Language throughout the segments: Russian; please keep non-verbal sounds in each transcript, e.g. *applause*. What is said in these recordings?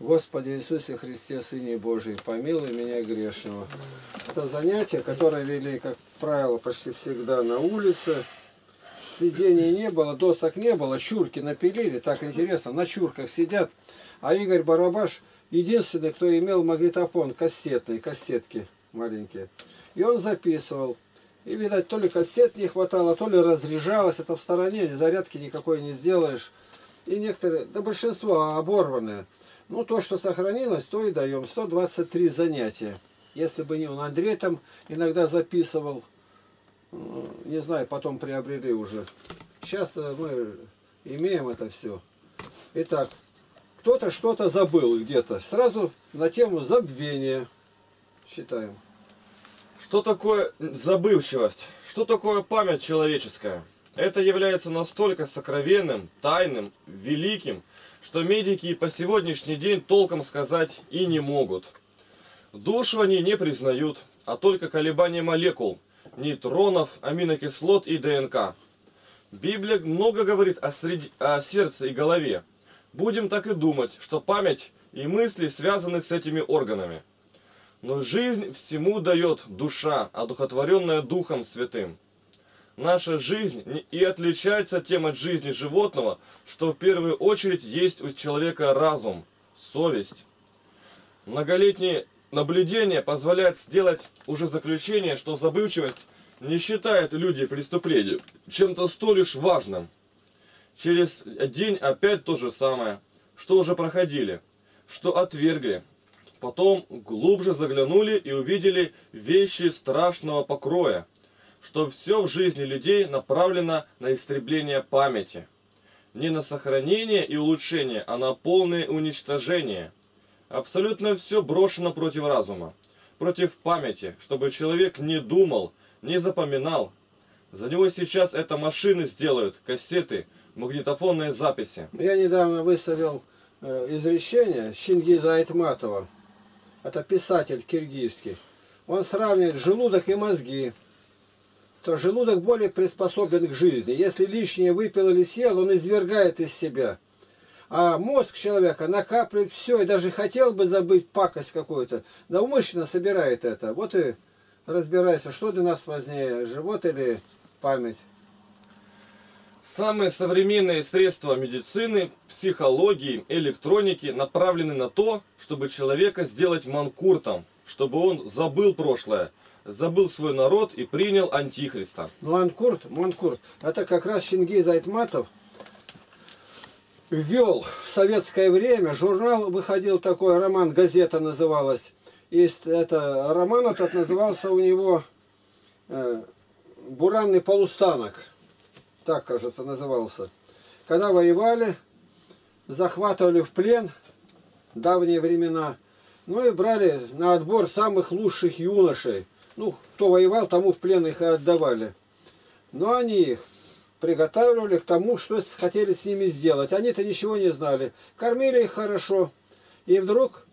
Господи Иисусе Христе, Сыне Божий, помилуй меня грешного. Это занятие, которое вели, как правило, почти всегда на улице. Сидений не было, досок не было, чурки напилили, так интересно, на чурках сидят. А Игорь Барабаш единственный, кто имел магнитофон кассетный, кассетки маленькие. И он записывал. И, видать, то ли кассет не хватало, то ли разряжалось. Это в стороне, зарядки никакой не сделаешь. И некоторые, да большинство оборванные. Ну, то, что сохранилось, то и даем. 123 занятия. Если бы не он, Андрей там иногда записывал. Не знаю, потом приобрели уже. Сейчас мы имеем это все. Итак, кто-то что-то забыл где-то. Сразу на тему забвения считаем. Что такое забывчивость? Что такое память человеческая? Это является настолько сокровенным, тайным, великим, что медики по сегодняшний день толком сказать и не могут. Душу они не признают, а только колебания молекул, нейтронов, аминокислот и ДНК. Библия много говорит о, среди... о сердце и голове. Будем так и думать, что память и мысли связаны с этими органами. Но жизнь всему дает душа, одухотворенная Духом Святым. Наша жизнь и отличается тем от жизни животного, что в первую очередь есть у человека разум, совесть. Многолетние наблюдения позволяют сделать уже заключение, что забывчивость не считает люди преступлением чем-то столь лишь важным. Через день опять то же самое, что уже проходили, что отвергли. Потом глубже заглянули и увидели вещи страшного покроя, что все в жизни людей направлено на истребление памяти. Не на сохранение и улучшение, а на полное уничтожение. Абсолютно все брошено против разума, против памяти, чтобы человек не думал, не запоминал. За него сейчас это машины сделают, кассеты, магнитофонные записи. Я недавно выставил э, изречение Чингиза Айтматова. Это писатель киргизский. Он сравнивает желудок и мозги то желудок более приспособлен к жизни. Если лишнее выпил или съел, он извергает из себя. А мозг человека накапливает все, и даже хотел бы забыть пакость какую-то, но умышленно собирает это. Вот и разбирайся, что для нас важнее, живот или память. Самые современные средства медицины, психологии, электроники направлены на то, чтобы человека сделать манкуртом, чтобы он забыл прошлое, забыл свой народ и принял антихриста. Манкурт, Манкурт, это как раз Чингиз Айтматов ввел в советское время, журнал выходил такой, роман, газета называлась. И это, роман этот назывался у него э, «Буранный полустанок», так, кажется, назывался. Когда воевали, захватывали в плен, давние времена, ну и брали на отбор самых лучших юношей – ну, кто воевал, тому в плен их и отдавали. Но они их приготавливали к тому, что хотели с ними сделать. Они-то ничего не знали. Кормили их хорошо. И вдруг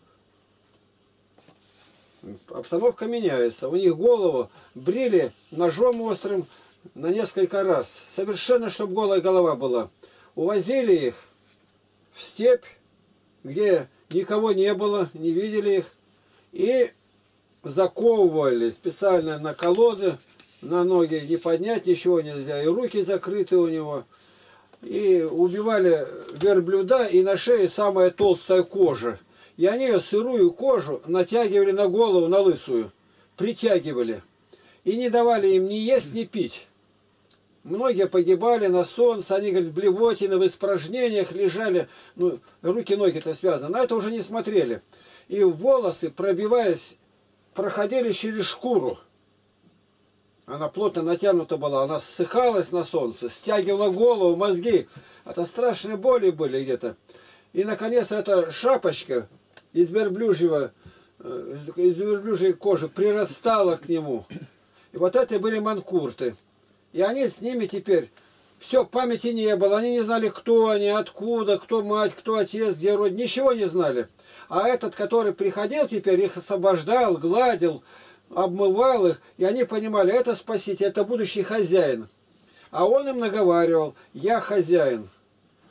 обстановка меняется. У них голову брили ножом острым на несколько раз. Совершенно, чтобы голая голова была. Увозили их в степь, где никого не было, не видели их. И заковывали специально на колоды, на ноги не поднять ничего нельзя, и руки закрыты у него. И убивали верблюда, и на шее самая толстая кожа. И они ее сырую кожу натягивали на голову, на лысую, притягивали. И не давали им ни есть, ни пить. Многие погибали на солнце, они, говорят, в блевотине, в испражнениях лежали, ну, руки-ноги-то связаны, на это уже не смотрели. И волосы, пробиваясь проходили через шкуру. Она плотно натянута была, она ссыхалась на солнце, стягивала голову, мозги. Это страшные боли были где-то. И, наконец, эта шапочка из верблюжьего, э, из верблюжьей кожи прирастала к нему. И вот это были манкурты. И они с ними теперь... Все, памяти не было. Они не знали, кто они, откуда, кто мать, кто отец, где род. Ничего не знали. А этот, который приходил теперь, их освобождал, гладил, обмывал их, и они понимали, это спаситель, это будущий хозяин. А он им наговаривал, я хозяин,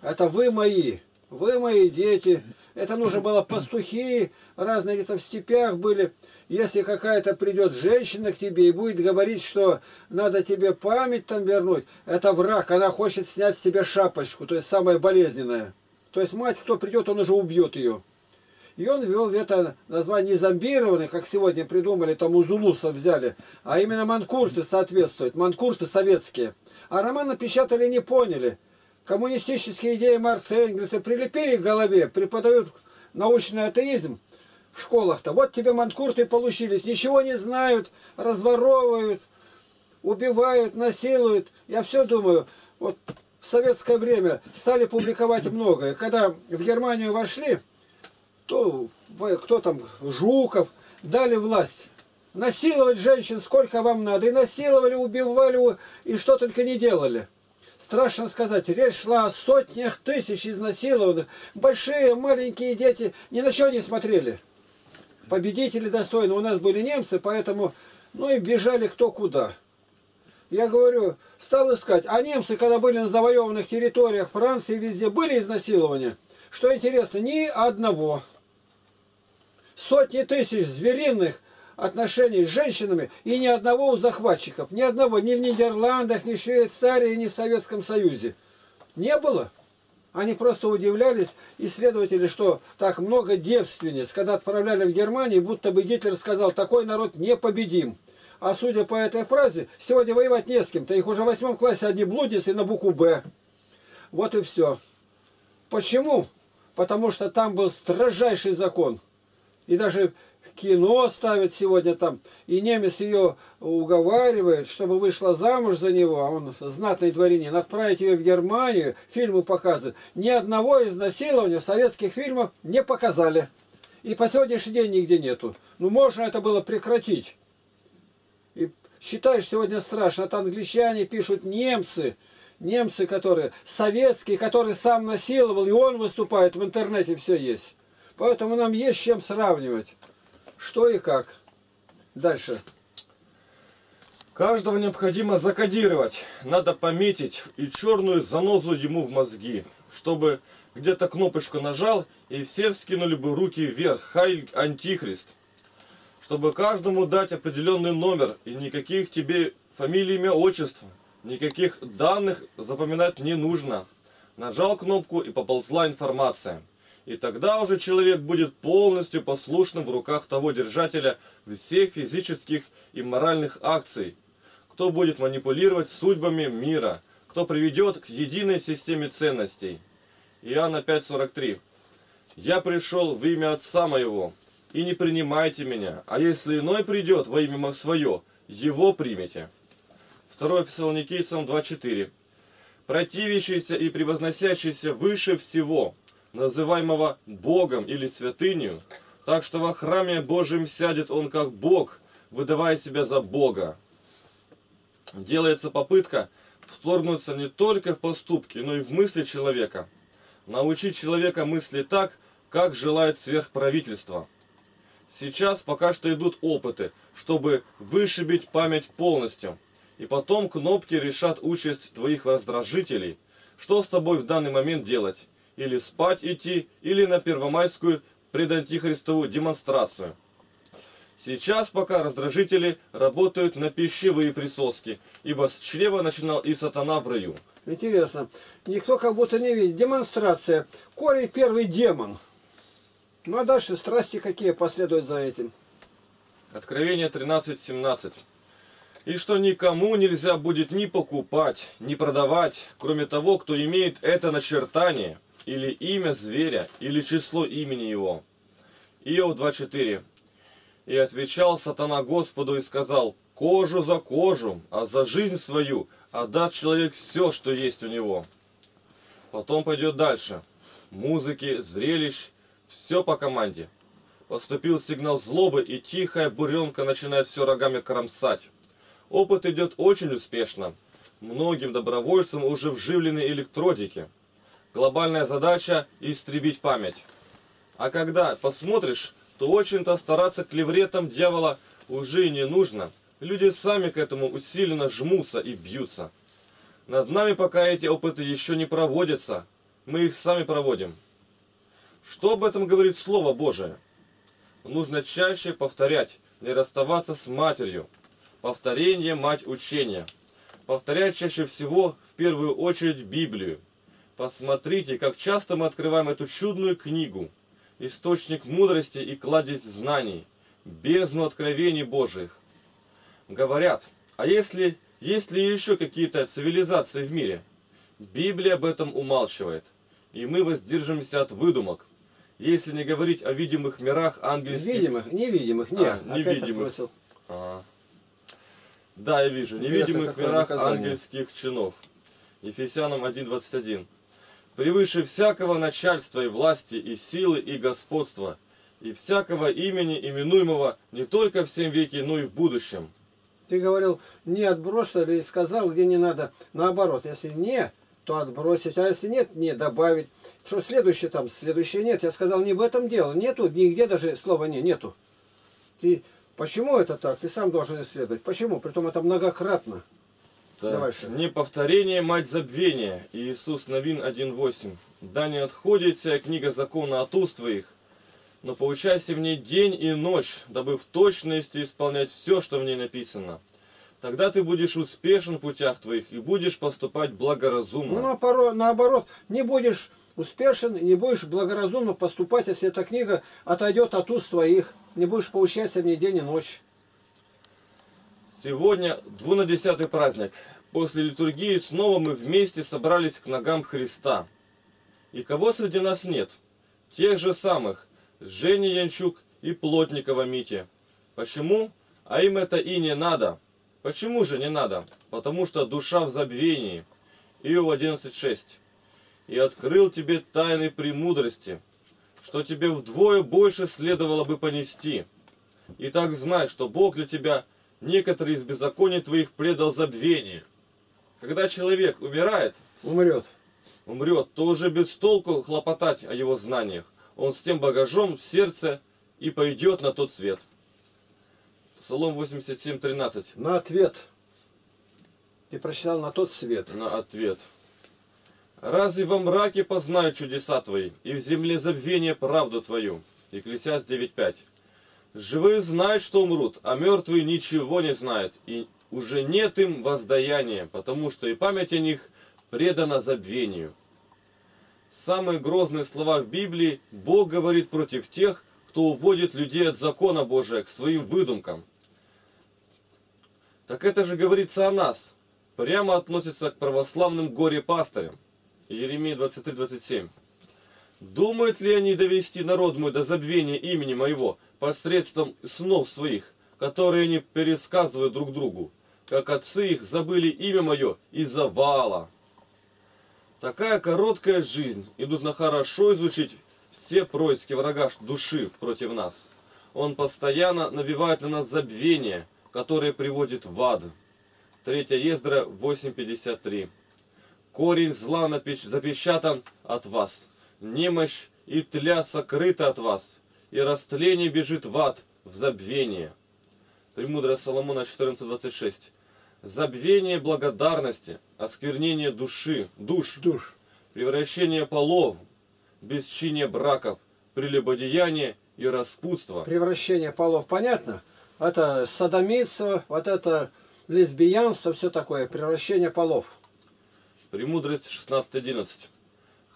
это вы мои, вы мои дети, Это нужно было пастухи, разные где-то в степях были. Если какая-то придет женщина к тебе и будет говорить, что надо тебе память там вернуть, это враг, она хочет снять с тебя шапочку, то есть самое болезненное. То есть мать, кто придет, он уже убьет ее. И он ввел это название не зомбированный, как сегодня придумали, там у зулусов взяли, а именно манкурты соответствуют, манкурты советские. А роман напечатали не поняли. Коммунистические идеи Маркса и Энгельса прилепили к голове, преподают научный атеизм, в школах-то. Вот тебе манкурты получились, ничего не знают, разворовывают, убивают, насилуют. Я все думаю, вот в советское время стали публиковать многое. Когда в Германию вошли, то кто там, Жуков, дали власть. Насиловать женщин сколько вам надо. И насиловали, убивали, и что только не делали. Страшно сказать, речь шла о сотнях тысяч изнасилованных. Большие, маленькие дети ни на что не смотрели победители достойны. У нас были немцы, поэтому, ну и бежали кто куда. Я говорю, стал искать. А немцы, когда были на завоеванных территориях Франции, везде были изнасилования. Что интересно, ни одного. Сотни тысяч звериных отношений с женщинами и ни одного у захватчиков. Ни одного ни в Нидерландах, ни в Швейцарии, ни в Советском Союзе. Не было. Они просто удивлялись, исследователи, что так много девственниц, когда отправляли в Германию, будто бы Гитлер сказал, такой народ непобедим. А судя по этой фразе, сегодня воевать не с кем-то. Их уже в восьмом классе одни блудницы на букву «Б». Вот и все. Почему? Потому что там был строжайший закон. И даже кино ставят сегодня там, и немец ее уговаривает, чтобы вышла замуж за него, а он знатный дворянин, отправить ее в Германию, фильмы показывают. Ни одного изнасилования в советских фильмах не показали. И по сегодняшний день нигде нету. Ну, можно это было прекратить. И считаешь, сегодня страшно. Это англичане пишут немцы, немцы, которые советские, которые сам насиловал, и он выступает в интернете, все есть. Поэтому нам есть с чем сравнивать. Что и как. Дальше. Каждого необходимо закодировать. Надо пометить и черную занозу ему в мозги, чтобы где-то кнопочку нажал, и все вскинули бы руки вверх. Хай антихрист. Чтобы каждому дать определенный номер, и никаких тебе фамилий, имя, отчества, никаких данных запоминать не нужно. Нажал кнопку и поползла информация. И тогда уже человек будет полностью послушным в руках того держателя всех физических и моральных акций, кто будет манипулировать судьбами мира, кто приведет к единой системе ценностей. Иоанна 5.43 «Я пришел в имя Отца моего, и не принимайте меня, а если иной придет во имя свое, его примете». 2 Фессалоникийцам 2.4 «Противящийся и превозносящийся выше всего, называемого Богом или святынью, так что во храме Божьем сядет он как Бог, выдавая себя за Бога. Делается попытка вторгнуться не только в поступки, но и в мысли человека. Научить человека мысли так, как желает сверхправительство. Сейчас пока что идут опыты, чтобы вышибить память полностью. И потом кнопки решат участь твоих раздражителей. Что с тобой в данный момент делать? Или спать идти, или на первомайскую предантихристовую демонстрацию. Сейчас пока раздражители работают на пищевые присоски, ибо с чрева начинал и сатана в раю. Интересно. Никто как будто не видит. Демонстрация. Корень первый демон. Ну а дальше страсти какие последуют за этим. Откровение 13.17. И что никому нельзя будет ни покупать, ни продавать, кроме того, кто имеет это начертание – или имя зверя, или число имени его. Иов 2.4. И отвечал сатана Господу и сказал, кожу за кожу, а за жизнь свою отдаст человек все, что есть у него. Потом пойдет дальше. Музыки, зрелищ, все по команде. Поступил сигнал злобы, и тихая буренка начинает все рогами кромсать. Опыт идет очень успешно. Многим добровольцам уже вживлены электродики. Глобальная задача – истребить память. А когда посмотришь, то очень-то стараться клевретом дьявола уже не нужно. Люди сами к этому усиленно жмутся и бьются. Над нами пока эти опыты еще не проводятся. Мы их сами проводим. Что об этом говорит Слово Божие? Нужно чаще повторять, не расставаться с матерью. Повторение – мать учения. Повторять чаще всего, в первую очередь, Библию. Посмотрите, как часто мы открываем эту чудную книгу, источник мудрости и кладезь знаний, бездну откровений Божьих. Говорят, а если есть ли еще какие-то цивилизации в мире? Библия об этом умалчивает, и мы воздержимся от выдумок, если не говорить о видимых мирах ангельских. Видимых, невидимых, нет. А, невидимых. Ага. Да, я вижу. Невидимых мирах наказание. ангельских чинов. Ефесянам 1.21. Превыше всякого начальства и власти, и силы, и господства, и всякого имени, именуемого не только в всем веке, но и в будущем. Ты говорил, не отбросил или сказал, где не надо. Наоборот, если не, то отбросить, а если нет, не добавить. Что следующее там, следующее нет. Я сказал, не в этом дело. Нету, нигде даже слова не, нету. Ты, почему это так? Ты сам должен исследовать. Почему? Притом это многократно. Так, Дальше. Не повторение, мать забвения. Иисус Новин 1.8. Да не отходит вся книга закона от уст твоих, но поучайся в ней день и ночь, дабы в точности исполнять все, что в ней написано. Тогда ты будешь успешен в путях твоих и будешь поступать Ну, благоразумно. наоборот, наоборот, не будешь успешен, не будешь благоразумно поступать, если эта книга отойдет от уст твоих. Не будешь поучаться в ней день и ночь. Сегодня двунадесятый праздник. После литургии снова мы вместе собрались к ногам Христа. И кого среди нас нет? Тех же самых, Жени Янчук и Плотникова Мити. Почему? А им это и не надо. Почему же не надо? Потому что душа в забвении. Иов 11.6. И открыл тебе тайны премудрости, что тебе вдвое больше следовало бы понести. Итак, знай, что Бог для тебя некоторые из беззаконий твоих предал забвение. Когда человек умирает, Умрет. умрет, то уже без толку хлопотать о его знаниях. Он с тем багажом в сердце и пойдет на тот свет. Псалом 87.13 На ответ. Ты прочитал на тот свет. на ответ. Разве во мраке познают чудеса твои, и в земле забвения правду твою? Екклесиаст 9.5. Живые знают, что умрут, а мертвые ничего не знают, и уже нет им воздаяния, потому что и память о них предана забвению. Самые грозные слова в Библии Бог говорит против тех, кто уводит людей от закона Божия к своим выдумкам. Так это же говорится о нас. Прямо относится к православным горе-пастырям. Еремия 23-27. Думают ли они довести народ мой до забвения имени моего посредством снов своих, которые они пересказывают друг другу, как отцы их забыли имя мое из-за вала? Такая короткая жизнь, и нужно хорошо изучить все происки врага души против нас. Он постоянно навевает на нас забвение, которое приводит в ад. 3 Ездра 8.53. Корень зла запечатан от вас, немощь и тля сокрыта от вас, и растление бежит в ад, в забвение. Премудрость Соломона 14.26. Забвение благодарности, осквернение души, душ, Душ. превращение полов, бесчиние браков, прелюбодеяние и распутство. Превращение полов. Понятно? Это садомитство, вот это лесбиянство, все такое. Превращение полов. Премудрость 16.11.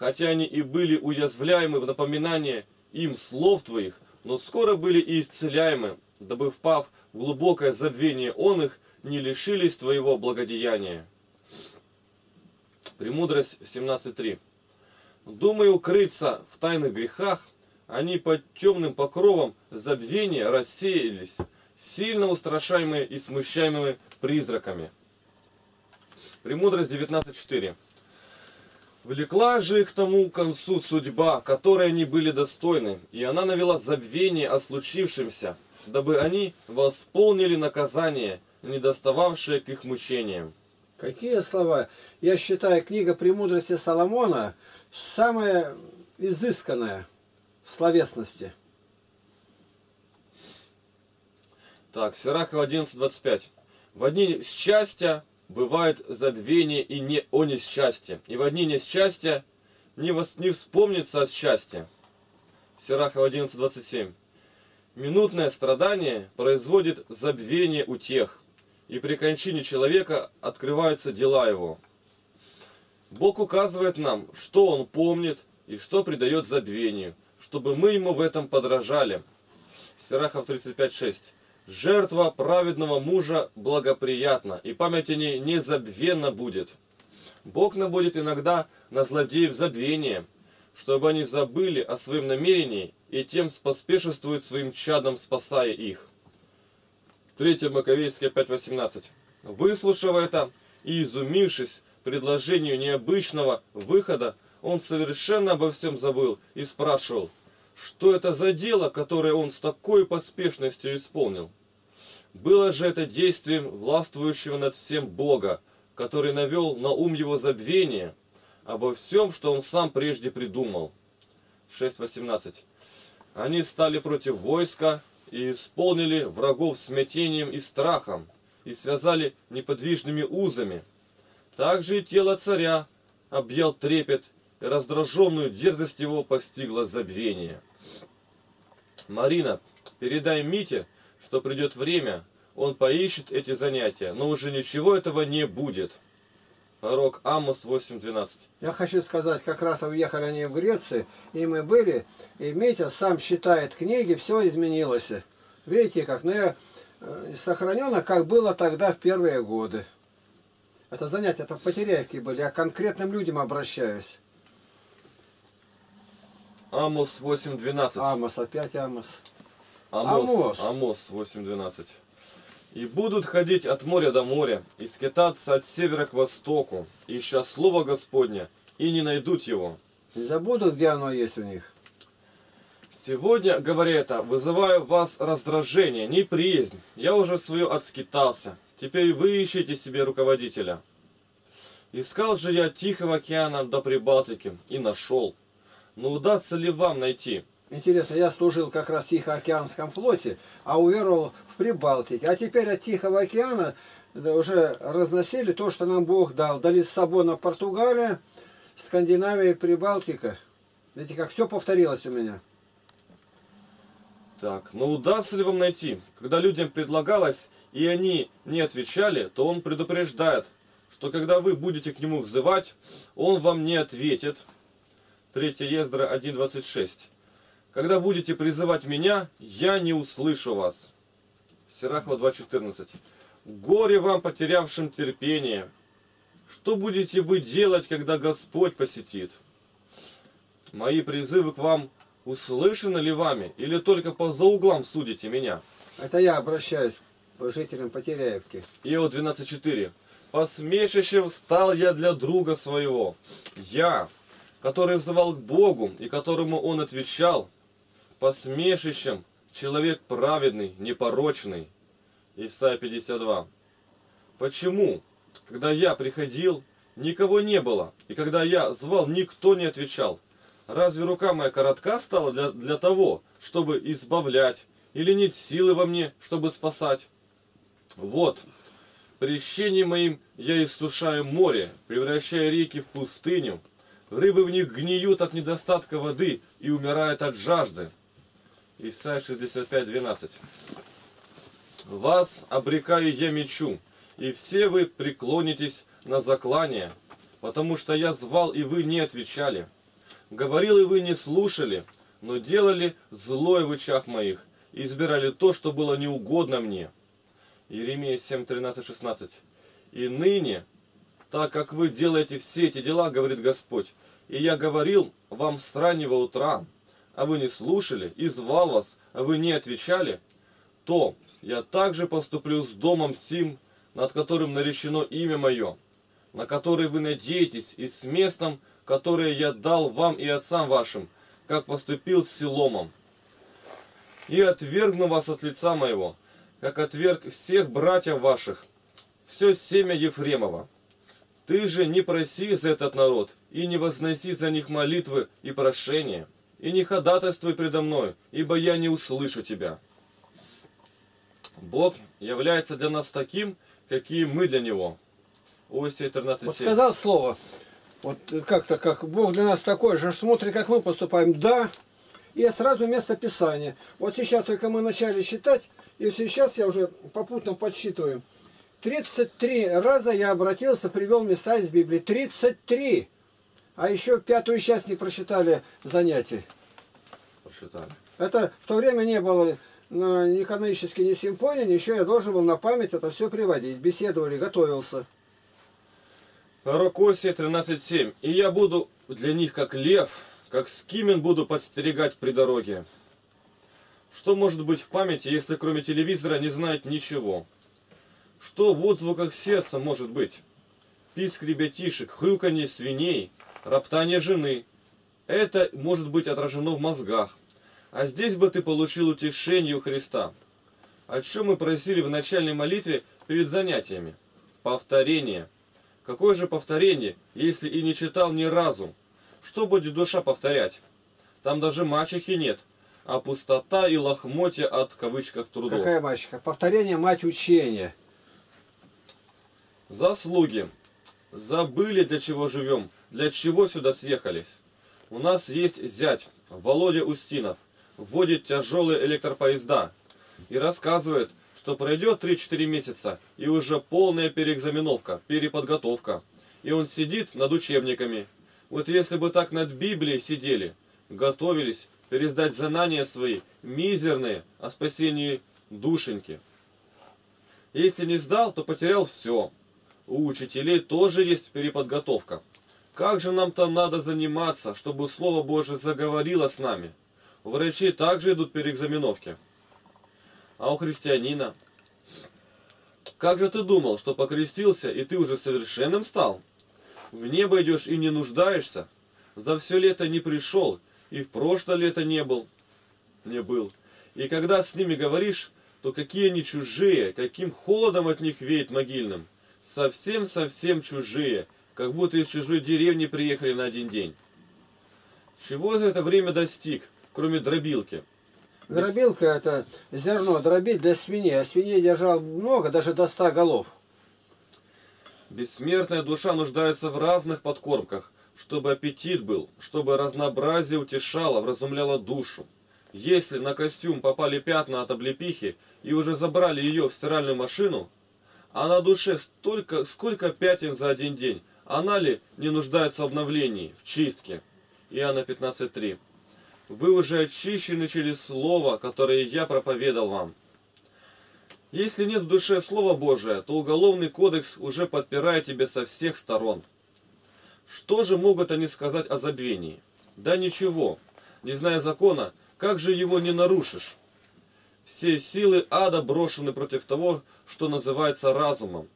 Хотя они и были уязвляемы в напоминание им слов твоих, но скоро были и исцеляемы, дабы впав в глубокое забвение он их, не лишились твоего благодеяния. Премудрость 17.3. Думая укрыться в тайных грехах, они под темным покровом забвения рассеялись, сильно устрашаемые и смущаемые призраками. Премудрость 19.4. Влекла же их тому концу судьба, которой они были достойны, и она навела забвение о случившемся, дабы они восполнили наказание, не достававшее к их мучениям. Какие слова? Я считаю, книга «Премудрости Соломона» самая изысканная в словесности. Так, Сирахова 11.25. В дни счастья бывает забвение и не о несчастье, и в дни несчастья не, вос- не вспомнится от счастья. Сирахов 11.27. Минутное страдание производит забвение у тех, и при кончине человека открываются дела его. Бог указывает нам, что Он помнит и что придает забвению, чтобы мы Ему в этом подражали. Сирахов 35.6. Жертва праведного мужа благоприятна, и память о ней незабвенно будет. Бог наводит иногда на злодеев забвение, чтобы они забыли о своем намерении и тем споспешествуют своим чадом, спасая их. 3 Маковейская 5.18. Выслушав это и изумившись предложению необычного выхода, он совершенно обо всем забыл и спрашивал, что это за дело, которое он с такой поспешностью исполнил. Было же это действием властвующего над всем Бога, который навел на ум его забвение обо всем, что он сам прежде придумал. 6.18. Они стали против войска и исполнили врагов смятением и страхом, и связали неподвижными узами. Также и тело царя объял трепет, и раздраженную дерзость его постигла забвение. Марина, передай Мите, что придет время, он поищет эти занятия, но уже ничего этого не будет. Пророк Амос 8.12. Я хочу сказать, как раз уехали они в Грецию, и мы были, и Митя сам считает книги, все изменилось. Видите как, но я э, сохранено, как было тогда в первые годы. Это занятия, это в Потеряевке были, я к конкретным людям обращаюсь. Амос 8.12. Амос, опять Амос. Амос, Амос. Амос 8.12. И будут ходить от моря до моря, и скитаться от севера к востоку, ища слово Господня, и не найдут его. Не забудут, где оно есть у них. Сегодня, говоря это, вызываю в вас раздражение, неприязнь. Я уже свое отскитался. Теперь вы ищите себе руководителя. Искал же я Тихого океана до Прибалтики и нашел. Но удастся ли вам найти? Интересно, я служил как раз в Тихоокеанском флоте, а уверовал в Прибалтике. А теперь от Тихого океана уже разносили то, что нам Бог дал. До Лиссабона Португалия, Скандинавия Прибалтика. Видите, как все повторилось у меня. Так, но удастся ли вам найти? Когда людям предлагалось, и они не отвечали, то он предупреждает, что когда вы будете к нему взывать, он вам не ответит. 3 Ездра 1.26. Когда будете призывать меня, я не услышу вас. Сирахова 2.14. Горе вам, потерявшим терпение. Что будете вы делать, когда Господь посетит? Мои призывы к вам услышаны ли вами, или только по за углам судите меня? Это я обращаюсь к жителям Потеряевки. Иов 12.4. Посмешищем стал я для друга своего. Я, который взывал к Богу, и которому он отвечал, посмешищем человек праведный, непорочный. Исайя 52. Почему? Когда я приходил, никого не было, и когда я звал, никто не отвечал. Разве рука моя коротка стала для, для того, чтобы избавлять, или нет силы во мне, чтобы спасать? Вот, прещением моим я иссушаю море, превращая реки в пустыню. Рыбы в них гниют от недостатка воды и умирают от жажды. Исайя 65, 12. Вас обрекаю я мечу, и все вы преклонитесь на заклание, потому что я звал, и вы не отвечали. Говорил, и вы не слушали, но делали злое в очах моих, и избирали то, что было неугодно мне. Иеремия 7, 13, 16. И ныне, так как вы делаете все эти дела, говорит Господь, и я говорил вам с раннего утра, а вы не слушали, и звал вас, а вы не отвечали, то я также поступлю с домом сим, над которым наречено имя мое, на который вы надеетесь, и с местом, которое я дал вам и отцам вашим, как поступил с Силомом. И отвергну вас от лица моего, как отверг всех братьев ваших, все семя Ефремова. Ты же не проси за этот народ, и не возноси за них молитвы и прошения, и не ходатайствуй предо мной, ибо я не услышу тебя. Бог является для нас таким, какие мы для Него. Осия 13.7. Вот сказал слово, вот как-то, как Бог для нас такой же, смотрит, как мы поступаем. Да, И сразу место Писания. Вот сейчас только мы начали считать, и сейчас я уже попутно подсчитываю. 33 раза я обратился, привел места из Библии. 33! А еще пятую часть не прочитали занятий. Прочитали. Это в то время не было на, ни канонической, ни симфонии, ничего. Я должен был на память это все приводить. Беседовали, готовился. Пророк Осия 13.7. «И я буду для них как лев, как скимен буду подстерегать при дороге». Что может быть в памяти, если кроме телевизора не знает ничего? Что в отзвуках сердца может быть? Писк ребятишек, хрюканье свиней, роптание жены. Это может быть отражено в мозгах. А здесь бы ты получил утешение у Христа. О чем мы просили в начальной молитве перед занятиями? Повторение. Какое же повторение, если и не читал ни разу? Что будет душа повторять? Там даже мачехи нет, а пустота и лохмотья от кавычках трудов. Какая мачеха? Повторение мать учения. Заслуги. Забыли, для чего живем, для чего сюда съехались. У нас есть зять, Володя Устинов, вводит тяжелые электропоезда и рассказывает, что пройдет 3-4 месяца и уже полная переэкзаменовка, переподготовка. И он сидит над учебниками. Вот если бы так над Библией сидели, готовились пересдать знания свои, мизерные, о спасении душеньки. Если не сдал, то потерял все. У учителей тоже есть переподготовка. Как же нам-то надо заниматься, чтобы Слово Божие заговорило с нами? У врачей также идут переэкзаменовки. А у христианина? Как же ты думал, что покрестился, и ты уже совершенным стал? В небо идешь и не нуждаешься? За все лето не пришел, и в прошлое лето не был. Не был. И когда с ними говоришь, то какие они чужие, каким холодом от них веет могильным. Совсем-совсем чужие, как будто из чужой деревни приехали на один день. Чего за это время достиг, кроме дробилки? Дробилка это зерно дробить для свиней. А свиней держал много, даже до 100 голов. Бессмертная душа нуждается в разных подкормках, чтобы аппетит был, чтобы разнообразие утешало, вразумляло душу. Если на костюм попали пятна от облепихи и уже забрали ее в стиральную машину, а на душе столько, сколько пятен за один день, она ли не нуждается в обновлении, в чистке? Иоанна 15.3 Вы уже очищены через Слово, которое я проповедал вам. Если нет в душе Слова Божия, то уголовный кодекс уже подпирает тебя со всех сторон. Что же могут они сказать о забвении? Да ничего. Не зная закона, как же его не нарушишь? Все силы ада брошены против того, что называется разумом.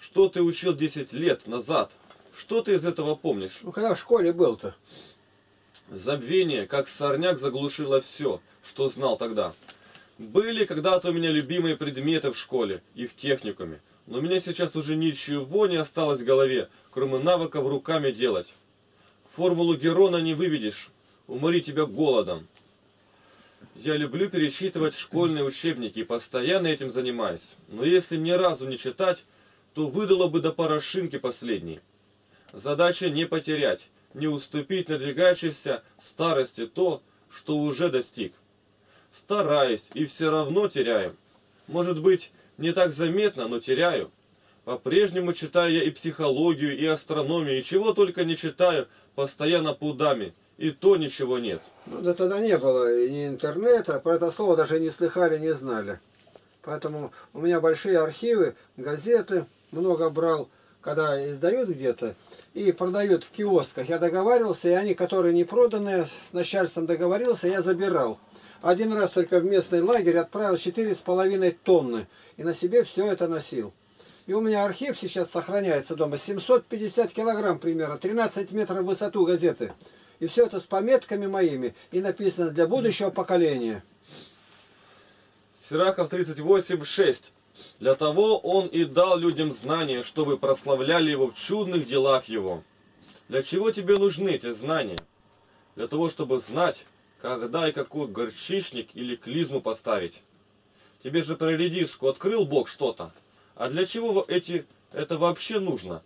Что ты учил 10 лет назад? Что ты из этого помнишь? Ну, когда в школе был-то? Забвение, как сорняк, заглушило все, что знал тогда. Были когда-то у меня любимые предметы в школе и в техникуме, но у меня сейчас уже ничего не осталось в голове, кроме навыков руками делать. Формулу Герона не выведешь, умори тебя голодом. Я люблю перечитывать школьные учебники и постоянно этим занимаюсь. Но если ни разу не читать, то выдало бы до порошинки последней. Задача не потерять, не уступить надвигающейся старости то, что уже достиг стараюсь и все равно теряю. Может быть, не так заметно, но теряю. По-прежнему читаю я и психологию, и астрономию, и чего только не читаю, постоянно пудами, и то ничего нет. Ну, да тогда не было ни интернета, про это слово даже не слыхали, не знали. Поэтому у меня большие архивы, газеты, много брал, когда издают где-то, и продают в киосках. Я договаривался, и они, которые не проданные, с начальством договорился, я забирал. Один раз только в местный лагерь отправил четыре с половиной тонны. И на себе все это носил. И у меня архив сейчас сохраняется дома. 750 килограмм примерно. 13 метров в высоту газеты. И все это с пометками моими. И написано для будущего поколения. Сирахов 38.6. Для того он и дал людям знания, чтобы прославляли его в чудных делах его. Для чего тебе нужны эти знания? Для того, чтобы знать, когда и какой горчичник или клизму поставить. Тебе же про редиску открыл Бог что-то. А для чего эти, это вообще нужно?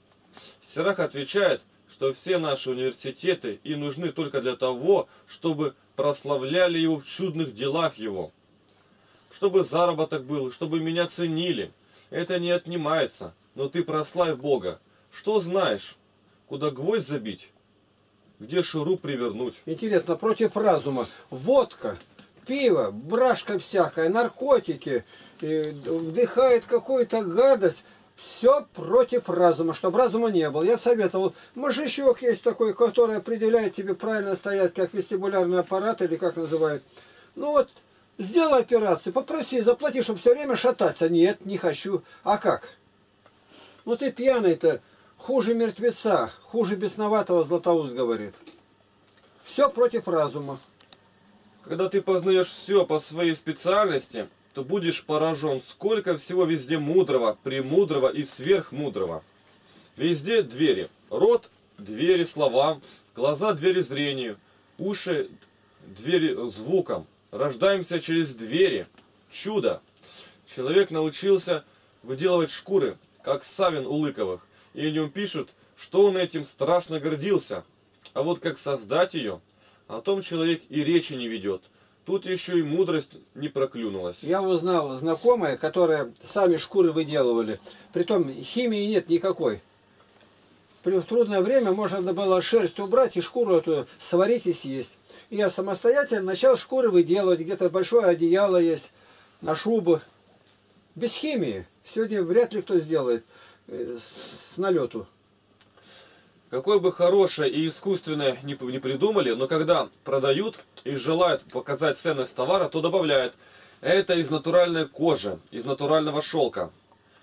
Сирах отвечает, что все наши университеты и нужны только для того, чтобы прославляли его в чудных делах его. Чтобы заработок был, чтобы меня ценили. Это не отнимается, но ты прославь Бога. Что знаешь? Куда гвоздь забить? Где шуру привернуть? Интересно, против разума. Водка, пиво, брашка всякая, наркотики, вдыхает какую-то гадость. Все против разума, чтобы разума не было. Я советовал, мужичок есть такой, который определяет тебе правильно стоять, как вестибулярный аппарат или как называют. Ну вот, сделай операцию, попроси, заплати, чтобы все время шататься. Нет, не хочу. А как? Ну ты пьяный-то, хуже мертвеца, хуже бесноватого Златоуст говорит. Все против разума. Когда ты познаешь все по своей специальности, то будешь поражен, сколько всего везде мудрого, премудрого и сверхмудрого. Везде двери. Рот – двери словам, глаза – двери зрению, уши – двери звукам. Рождаемся через двери. Чудо. Человек научился выделывать шкуры, как Савин у Лыковых. И о нем пишут, что он этим страшно гордился. А вот как создать ее, о том человек и речи не ведет. Тут еще и мудрость не проклюнулась. Я узнал знакомые, которые сами шкуры выделывали. Притом химии нет никакой. При трудное время можно было шерсть убрать и шкуру эту сварить и съесть. Я самостоятельно начал шкуры выделывать. Где-то большое одеяло есть на шубы. Без химии. Сегодня вряд ли кто сделает э, с налету. Какой бы хорошее и искусственное не придумали, но когда продают и желают показать ценность товара, то добавляют, это из натуральной кожи, из натурального шелка.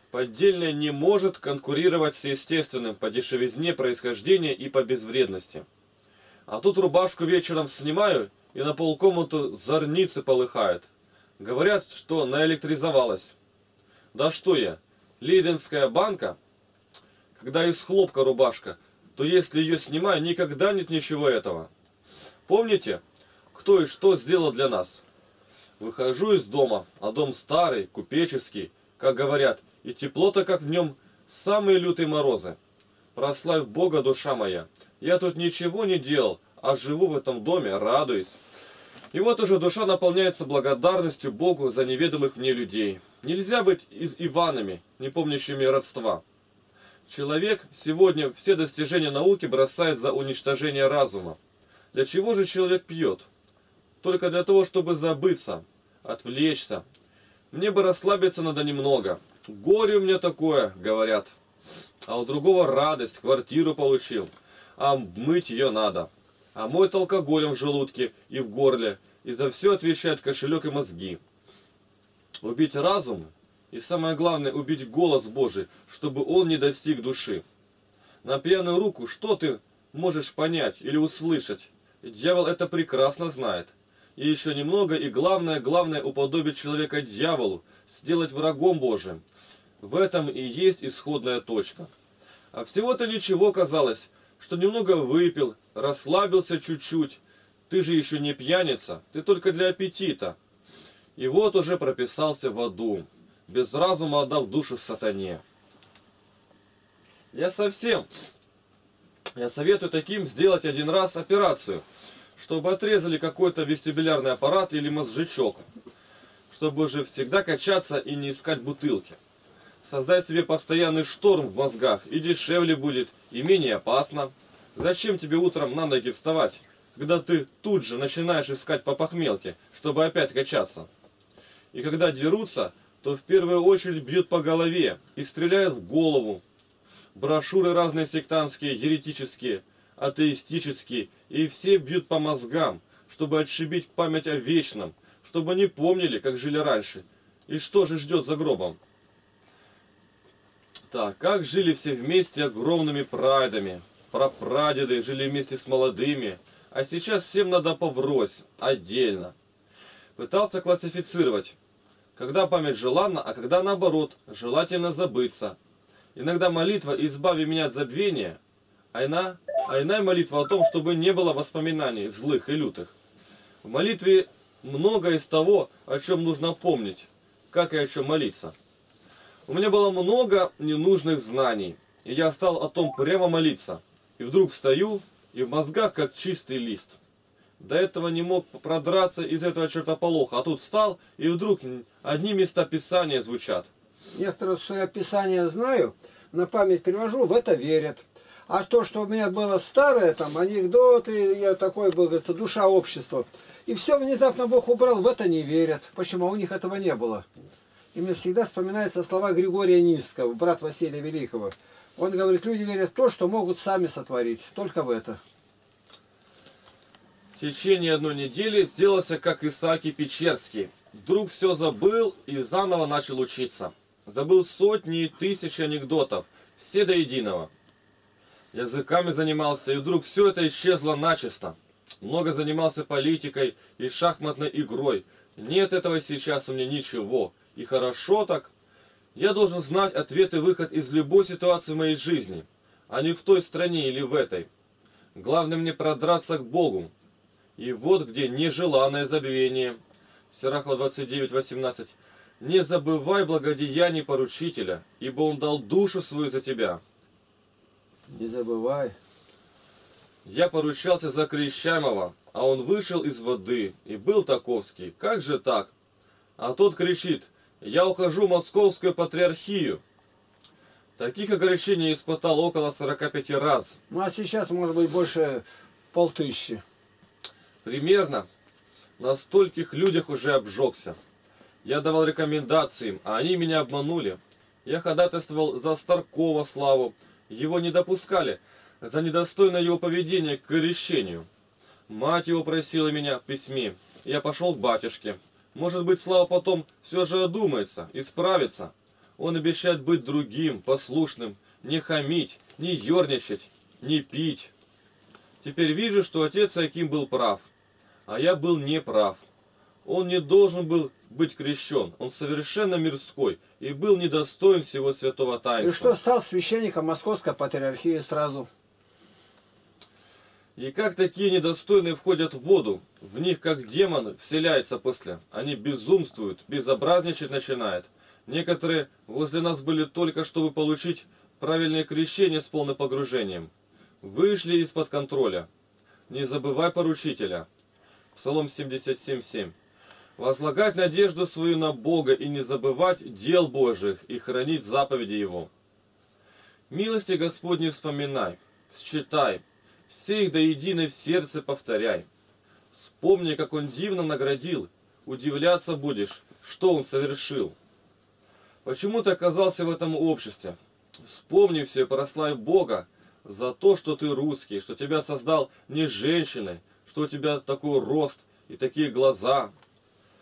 Поддельное не может конкурировать с естественным по дешевизне происхождения и по безвредности. А тут рубашку вечером снимаю, и на полкомнату зорницы полыхают. Говорят, что наэлектризовалась. Да что я, Лейденская банка, когда из хлопка рубашка, то если ее снимаю, никогда нет ничего этого. Помните, кто и что сделал для нас? Выхожу из дома, а дом старый, купеческий, как говорят, и тепло-то как в нем самые лютые морозы. Прославь Бога, душа моя. Я тут ничего не делал, а живу в этом доме, радуюсь. И вот уже душа наполняется благодарностью Богу за неведомых мне людей. Нельзя быть из Иванами, не помнящими родства. Человек сегодня все достижения науки бросает за уничтожение разума. Для чего же человек пьет? Только для того, чтобы забыться, отвлечься. Мне бы расслабиться надо немного. Горе у меня такое, говорят. А у другого радость, квартиру получил. А мыть ее надо. А моет алкоголем в желудке и в горле. И за все отвечает кошелек и мозги. Убить разум и самое главное, убить голос Божий, чтобы он не достиг души. На пьяную руку что ты можешь понять или услышать? Дьявол это прекрасно знает. И еще немного, и главное, главное, уподобить человека дьяволу, сделать врагом Божиим. В этом и есть исходная точка. А всего-то ничего казалось, что немного выпил, расслабился чуть-чуть. Ты же еще не пьяница, ты только для аппетита. И вот уже прописался в аду без разума отдав душу сатане. Я совсем, я советую таким сделать один раз операцию, чтобы отрезали какой-то вестибулярный аппарат или мозжечок, чтобы уже всегда качаться и не искать бутылки. Создать себе постоянный шторм в мозгах, и дешевле будет, и менее опасно. Зачем тебе утром на ноги вставать, когда ты тут же начинаешь искать по похмелке, чтобы опять качаться? И когда дерутся, то в первую очередь бьют по голове и стреляют в голову. Брошюры разные сектантские, еретические, атеистические, и все бьют по мозгам, чтобы отшибить память о вечном, чтобы они помнили, как жили раньше, и что же ждет за гробом. Так, как жили все вместе огромными прайдами. Прапрадеды жили вместе с молодыми, а сейчас всем надо поврось, отдельно. Пытался классифицировать, когда память желанна, а когда наоборот, желательно забыться. Иногда молитва «Избави меня от забвения», а иная, а иная молитва о том, чтобы не было воспоминаний злых и лютых. В молитве много из того, о чем нужно помнить, как и о чем молиться. У меня было много ненужных знаний, и я стал о том прямо молиться. И вдруг стою, и в мозгах как чистый лист. До этого не мог продраться из этого чертополоха, а тут встал, и вдруг одни места Писания звучат. Некоторые, что я Писание знаю, на память перевожу, в это верят. А то, что у меня было старое, там, анекдоты, я такой был, говорится, душа общества. И все внезапно Бог убрал, в это не верят. Почему? У них этого не было. И мне всегда вспоминаются слова Григория Низкого, брат Василия Великого. Он говорит, люди верят в то, что могут сами сотворить. Только в это. В течение одной недели сделался как Исааки Печерский. Вдруг все забыл и заново начал учиться. Забыл сотни и тысячи анекдотов, все до единого. Языками занимался, и вдруг все это исчезло начисто. Много занимался политикой и шахматной игрой. Нет этого сейчас у меня ничего. И хорошо так. Я должен знать ответ и выход из любой ситуации в моей жизни, а не в той стране или в этой. Главное мне продраться к Богу. И вот где нежеланное забвение. Сирахова 29.18. Не забывай благодеяний поручителя, ибо он дал душу свою за тебя. Не забывай. Я поручался за крещаемого, а он вышел из воды и был таковский. Как же так? А тот кричит, я ухожу в московскую патриархию. Таких огорчений испытал около 45 раз. Ну а сейчас может быть больше полтыщи. Примерно на стольких людях уже обжегся. Я давал рекомендации а они меня обманули. Я ходатайствовал за Старкова славу. Его не допускали за недостойное его поведение к крещению. Мать его просила меня в письме. Я пошел к батюшке. Может быть, Слава потом все же одумается, исправится. Он обещает быть другим, послушным, не хамить, не ерничать, не пить. Теперь вижу, что отец Аким был прав, а я был неправ. Он не должен был быть крещен, он совершенно мирской и был недостоин всего святого таинства. И что стал священником Московской патриархии сразу? И как такие недостойные входят в воду, в них как демон вселяется после. Они безумствуют, безобразничать начинают. Некоторые возле нас были только, чтобы получить правильное крещение с полным погружением. Вышли из-под контроля. Не забывай поручителя. Псалом 77.7. Возлагать надежду свою на Бога и не забывать дел Божьих и хранить заповеди Его. Милости Господни вспоминай, считай, все до единой в сердце повторяй. Вспомни, как он дивно наградил, удивляться будешь, что он совершил. Почему ты оказался в этом обществе? Вспомни все и прославь Бога за то, что ты русский, что тебя создал не женщиной, что у тебя такой рост и такие глаза.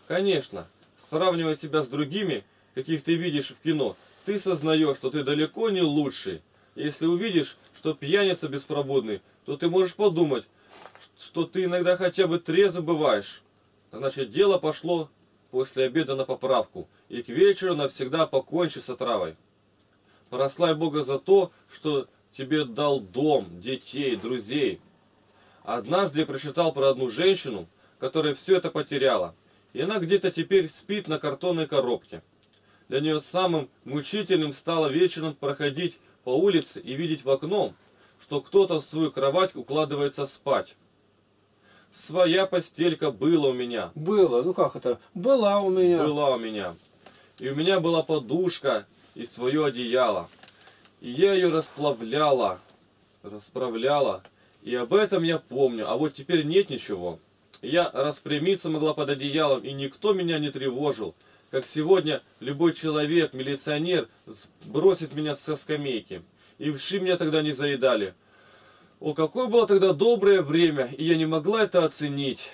Конечно, сравнивая себя с другими, каких ты видишь в кино, ты сознаешь, что ты далеко не лучший. Если увидишь, что пьяница беспробудный, то ты можешь подумать, что ты иногда хотя бы трезво бываешь. Значит, дело пошло после обеда на поправку, и к вечеру навсегда покончи с отравой. Прославь Бога за то, что тебе дал дом, детей, друзей. Однажды я прочитал про одну женщину, которая все это потеряла, и она где-то теперь спит на картонной коробке. Для нее самым мучительным стало вечером проходить по улице и видеть в окно, что кто-то в свою кровать укладывается спать. Своя постелька была у меня. Было, ну как это? Была у меня. Была у меня. И у меня была подушка и свое одеяло. И я ее расплавляла, расправляла. И об этом я помню. А вот теперь нет ничего. Я распрямиться могла под одеялом, и никто меня не тревожил. Как сегодня любой человек, милиционер, бросит меня со скамейки и вши меня тогда не заедали. О, какое было тогда доброе время, и я не могла это оценить.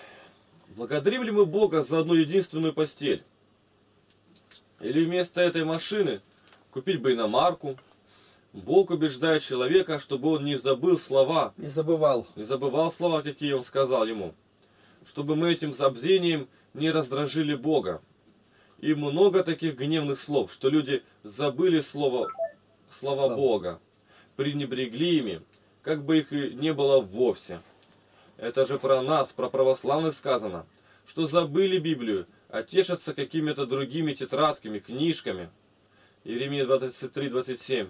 Благодарим ли мы Бога за одну единственную постель? Или вместо этой машины купить бы иномарку? Бог убеждает человека, чтобы он не забыл слова. Не забывал. Не забывал слова, какие он сказал ему. Чтобы мы этим забзением не раздражили Бога. И много таких гневных слов, что люди забыли слово, слова Бога пренебрегли ими, как бы их и не было вовсе. Это же про нас, про православных сказано, что забыли Библию, а тешатся какими-то другими тетрадками, книжками. Иеремия 23-27.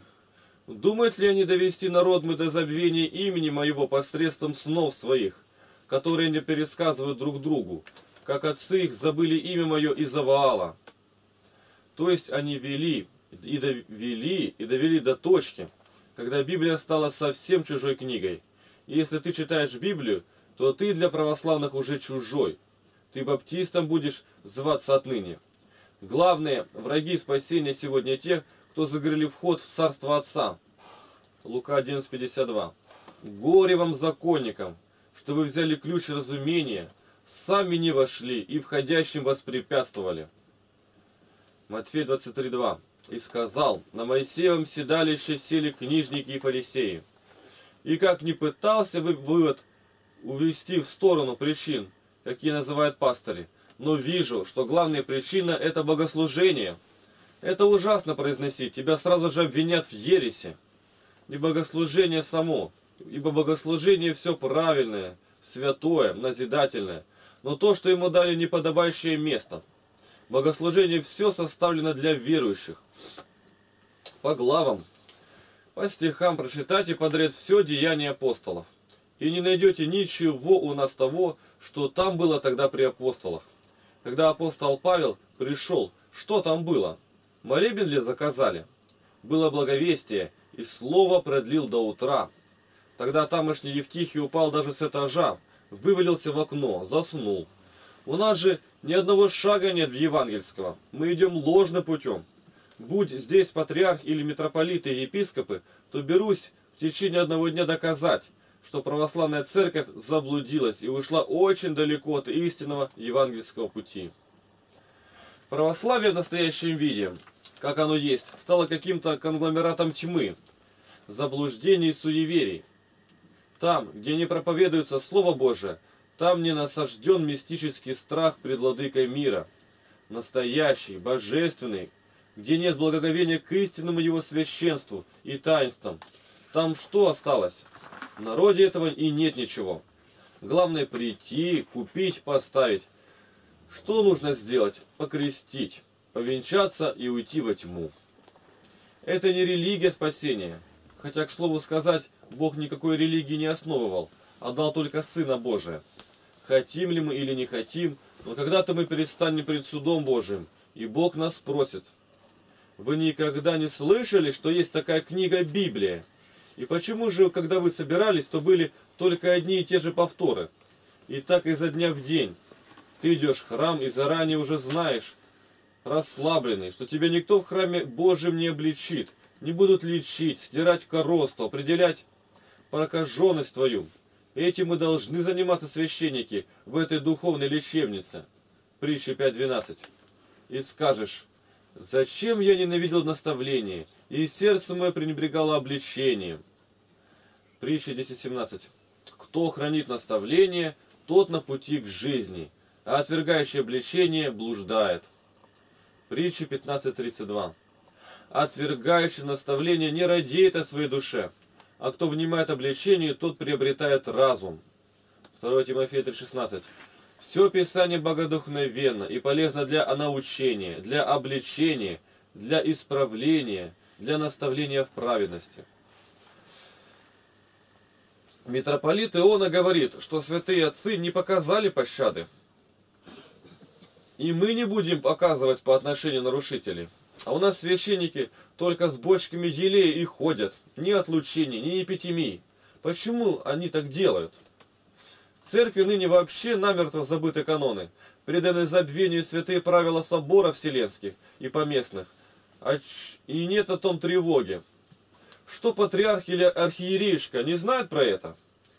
Думают ли они довести народ мы до забвения имени моего посредством снов своих? которые не пересказывают друг другу, как отцы их забыли имя мое из-за Ваала. То есть они вели и довели, и довели до точки, когда Библия стала совсем чужой книгой. И если ты читаешь Библию, то ты для православных уже чужой. Ты баптистом будешь зваться отныне. Главные враги спасения сегодня те, кто загорели вход в царство Отца. Лука 11.52. Горе вам, законникам, что вы взяли ключ разумения, сами не вошли и входящим воспрепятствовали. Матфея 23.2. И сказал, на Моисеевом седалище сели книжники и фарисеи. И как не пытался бы вывод увести в сторону причин, какие называют пастыри, но вижу, что главная причина это богослужение. Это ужасно произносить, тебя сразу же обвинят в ересе. Не богослужение само, ибо богослужение все правильное, святое, назидательное, но то, что ему дали неподобающее место. Богослужение все составлено для верующих. По главам, по стихам прочитайте подряд все деяния апостолов. И не найдете ничего у нас того, что там было тогда при апостолах. Когда апостол Павел пришел, что там было? Молебен ли заказали? Было благовестие, и слово продлил до утра. Тогда тамошний Евтихий упал даже с этажа, вывалился в окно, заснул. У нас же ни одного шага нет в евангельского. Мы идем ложным путем. Будь здесь патриарх или митрополиты и епископы, то берусь в течение одного дня доказать, что православная церковь заблудилась и ушла очень далеко от истинного евангельского пути. Православие в настоящем виде, как оно есть, стало каким-то конгломератом тьмы, заблуждений и суеверий. Там, где не проповедуется Слово Божие, там не насажден мистический страх пред владыкой мира, настоящий, божественный, где нет благоговения к истинному его священству и таинствам. Там что осталось? В народе этого и нет ничего. Главное прийти, купить, поставить. Что нужно сделать? Покрестить, повенчаться и уйти во тьму. Это не религия спасения. Хотя, к слову сказать, Бог никакой религии не основывал, а дал только Сына Божия. Хотим ли мы или не хотим, но когда-то мы перестанем перед судом Божиим, и Бог нас спросит. Вы никогда не слышали, что есть такая книга Библия? И почему же, когда вы собирались, то были только одни и те же повторы? И так изо дня в день. Ты идешь в храм и заранее уже знаешь, расслабленный, что тебя никто в храме Божьем не обличит, не будут лечить, стирать коросту, определять прокаженность твою. Этим мы должны заниматься священники в этой духовной лечебнице. Притча 5.12. И скажешь, зачем я ненавидел наставление, и сердце мое пренебрегало обличением. Притча 10.17. Кто хранит наставление, тот на пути к жизни, а отвергающий обличение блуждает. Притча 15.32. Отвергающий наставление не радеет о своей душе, а кто внимает обличению, тот приобретает разум. 2 Тимофея 3.16. Все Писание богодухновенно и полезно для научения, для обличения, для исправления, для наставления в праведности. Митрополит Иона говорит, что святые отцы не показали пощады. И мы не будем показывать по отношению нарушителей. А у нас священники только с бочками елея и ходят. Ни отлучений, ни эпитемий. Почему они так делают? Церкви ныне вообще намертво забыты каноны, преданы забвению святые правила собора вселенских и поместных – а и нет о том тревоги. Что патриарх или архиереишка не знают про это?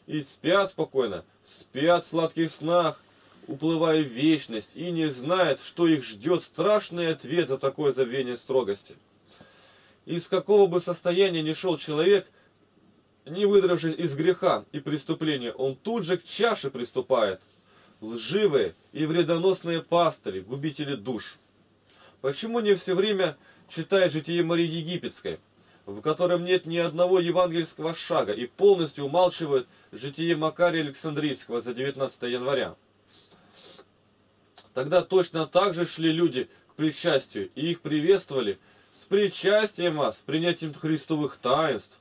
И спят спокойно, спят в сладких снах, уплывая в вечность, и не знают, что их ждет страшный ответ за такое забвение строгости. Из какого бы состояния ни шел человек, не выдравшись из греха и преступления, он тут же к чаше приступает. Лживые и вредоносные пастыри, губители душ. Почему не все время читает житие Марии Египетской, в котором нет ни одного евангельского шага и полностью умалчивает житие Макария Александрийского за 19 января. Тогда точно так же шли люди к причастию, и их приветствовали с причастием вас, с принятием христовых таинств.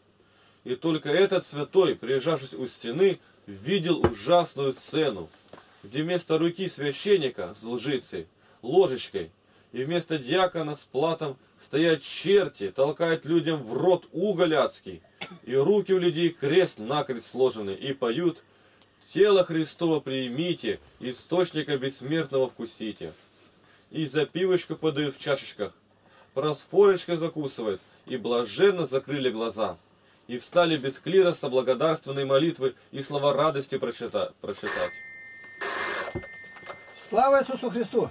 И только этот святой, приезжавшись у стены, видел ужасную сцену, где вместо руки священника с лжицей, ложечкой, и вместо диакона с платом стоят черти, толкают людям в рот уголь адский, и руки у людей крест-накрест сложены, и поют «Тело Христово примите, источника бессмертного вкусите». И запивочку подают в чашечках, просфорочкой закусывают, и блаженно закрыли глаза. И встали без клироса благодарственной молитвы и слова радости прочита- прочитать. Слава Иисусу Христу!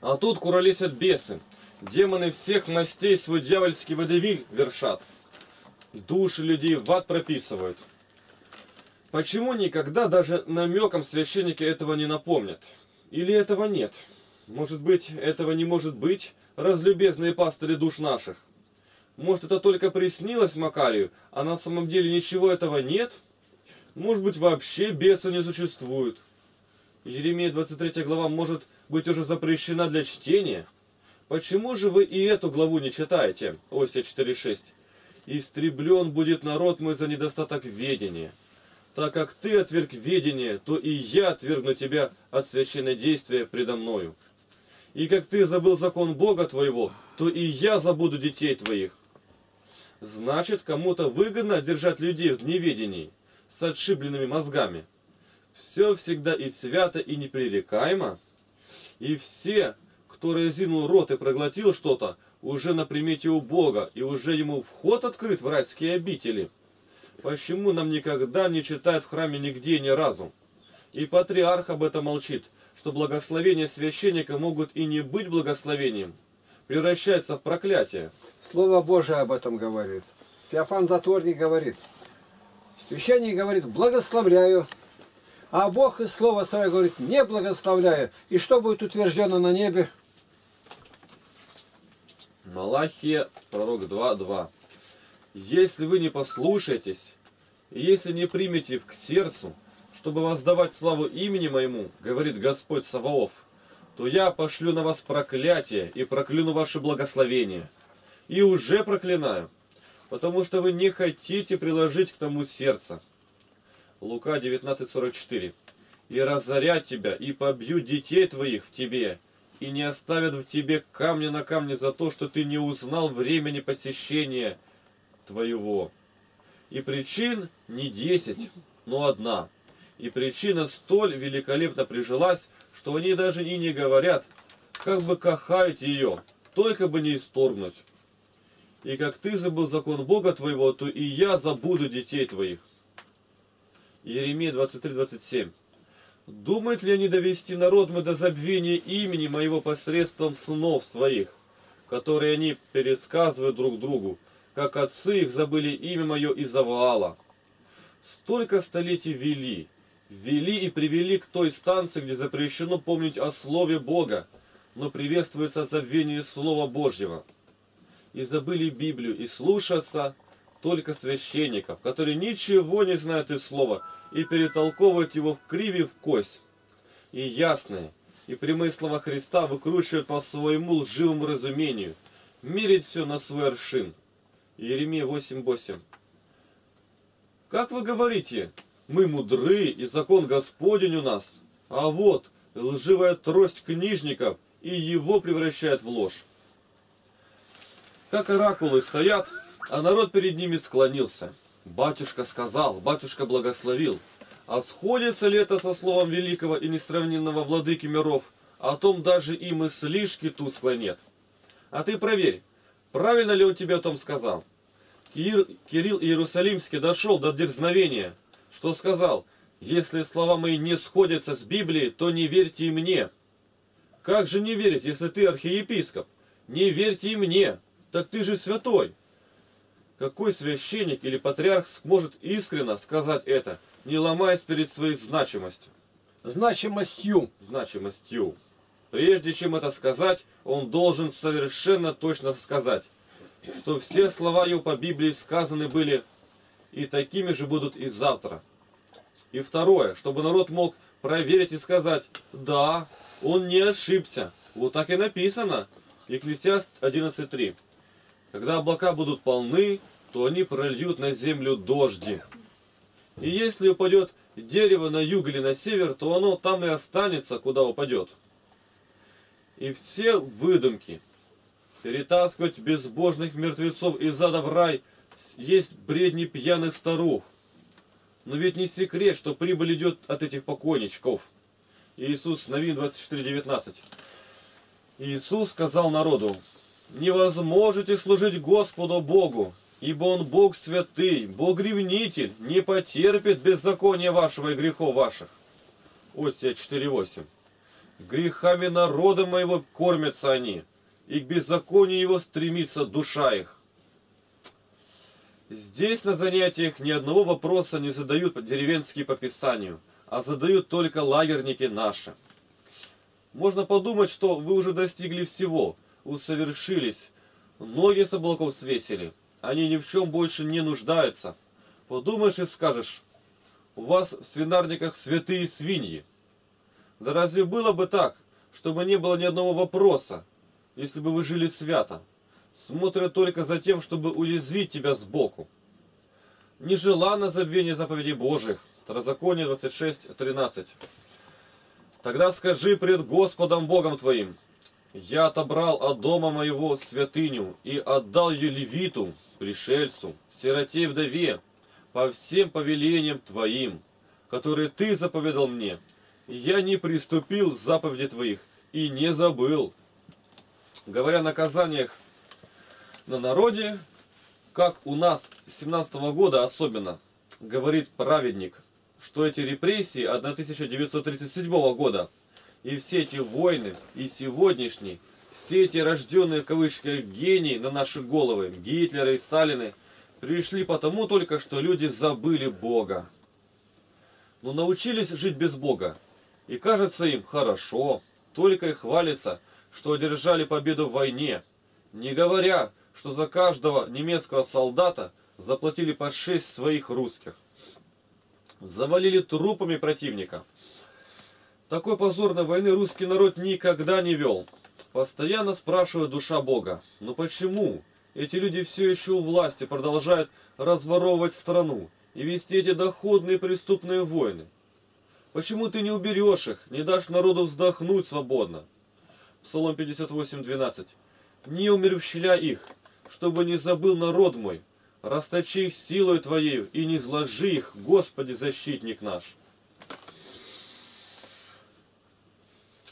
А тут куролесят бесы. Демоны всех мастей свой дьявольский водевиль вершат. Души людей в ад прописывают. Почему никогда даже намеком священники этого не напомнят? Или этого нет? Может быть, этого не может быть, разлюбезные пастыри душ наших? Может, это только приснилось Макарию, а на самом деле ничего этого нет? Может быть, вообще беса не существует? Еремия 23 глава может быть уже запрещена для чтения? Почему же вы и эту главу не читаете? Осия 4.6. «Истреблен будет народ мой за недостаток ведения. Так как ты отверг ведение, то и я отвергну тебя от священнодействия предо мною. И как ты забыл закон Бога твоего, то и я забуду детей твоих». Значит, кому-то выгодно держать людей в неведении, с отшибленными мозгами. Все всегда и свято, и непререкаемо. И все, кто разинул рот и проглотил что-то, уже на примете у Бога, и уже ему вход открыт в райские обители. Почему нам никогда не читают в храме нигде ни разу? И патриарх об этом молчит, что благословения священника могут и не быть благословением, превращаются в проклятие. Слово Божие об этом говорит. Феофан Затворник говорит. Священник говорит, благословляю. А Бог из слова своего говорит, не благословляю. И что будет утверждено на небе? Малахия, пророк 2.2. Если вы не послушаетесь, и если не примете к сердцу, чтобы воздавать славу имени моему, говорит Господь Саваоф, то я пошлю на вас проклятие и прокляну ваше благословение. И уже проклинаю, потому что вы не хотите приложить к тому сердце. Лука 19.44. И разорят тебя, и побьют детей твоих в тебе, и не оставят в тебе камня на камне за то, что ты не узнал времени посещения твоего. И причин не десять, но одна. И причина столь великолепно прижилась, что они даже и не говорят, как бы кахают ее, только бы не исторгнуть. И как ты забыл закон Бога твоего, то и я забуду детей твоих. Иеремия 23-27. Думают ли они довести народ мой до забвения имени моего посредством снов своих, которые они пересказывают друг другу, как отцы их забыли имя мое из Заваала? Столько столетий вели, вели и привели к той станции, где запрещено помнить о Слове Бога, но приветствуется забвение Слова Божьего. И забыли Библию, и слушаться только священников, которые ничего не знают из Слова, и перетолковывают его в криви в кость. И ясные, и прямые слова Христа выкручивают по своему лживому разумению, мерить все на свой аршин. Иеремия 8.8. Как вы говорите, мы мудры, и закон Господень у нас, а вот лживая трость книжников, и его превращает в ложь. Как оракулы стоят, а народ перед ними склонился. Батюшка сказал, батюшка благословил. А сходится ли это со словом великого и несравненного владыки миров? О том даже и мыслишки тускло нет. А ты проверь, правильно ли он тебе о том сказал? Кир, Кирилл Иерусалимский дошел до дерзновения, что сказал, если слова мои не сходятся с Библией, то не верьте и мне. Как же не верить, если ты архиепископ? Не верьте и мне, так ты же святой. Какой священник или патриарх сможет искренно сказать это, не ломаясь перед своей значимостью? Значимостью. Значимостью. Прежде чем это сказать, он должен совершенно точно сказать, что все слова его по Библии сказаны были и такими же будут и завтра. И второе, чтобы народ мог проверить и сказать, да, он не ошибся. Вот так и написано. Екклесиаст 11.3. Когда облака будут полны, то они прольют на землю дожди. И если упадет дерево на юг или на север, то оно там и останется, куда упадет. И все выдумки, перетаскивать безбожных мертвецов из ада в рай, есть бредни пьяных старух. Но ведь не секрет, что прибыль идет от этих покойничков. Иисус, Новин 24.19. Иисус сказал народу, «Не возможете служить Господу Богу, ибо Он Бог святый, Бог ревнитель, не потерпит беззакония вашего и грехов ваших». Осия 4.8. «Грехами народа моего кормятся они, и к беззаконию его стремится душа их». Здесь на занятиях ни одного вопроса не задают деревенские по Писанию, а задают только лагерники наши. Можно подумать, что вы уже достигли всего, усовершились, ноги с облаков свесили, они ни в чем больше не нуждаются. Подумаешь и скажешь, у вас в свинарниках святые свиньи. Да разве было бы так, чтобы не было ни одного вопроса, если бы вы жили свято? Смотрят только за тем, чтобы уязвить тебя сбоку. Нежеланно забвение заповедей Божьих. Второзаконие 26, 13. Тогда скажи пред Господом Богом твоим, я отобрал от дома моего святыню и отдал ее левиту, пришельцу, сироте и вдове, по всем повелениям твоим, которые ты заповедал мне. Я не приступил заповеди твоих и не забыл. Говоря о наказаниях на народе, как у нас 17 -го года особенно, говорит праведник, что эти репрессии 1937 года и все эти войны, и сегодняшние, все эти рожденные в кавычках гении на наши головы, Гитлера и Сталины, пришли потому только, что люди забыли Бога. Но научились жить без Бога. И кажется им хорошо, только и хвалится, что одержали победу в войне, не говоря, что за каждого немецкого солдата заплатили по шесть своих русских. Завалили трупами противника. Такой позорной войны русский народ никогда не вел. Постоянно спрашивает душа Бога, но почему эти люди все еще у власти продолжают разворовывать страну и вести эти доходные преступные войны? Почему ты не уберешь их, не дашь народу вздохнуть свободно? Псалом 58.12. Не умерщвляй их, чтобы не забыл народ мой, расточи их силой Твоею и не зложи их, Господи, защитник наш.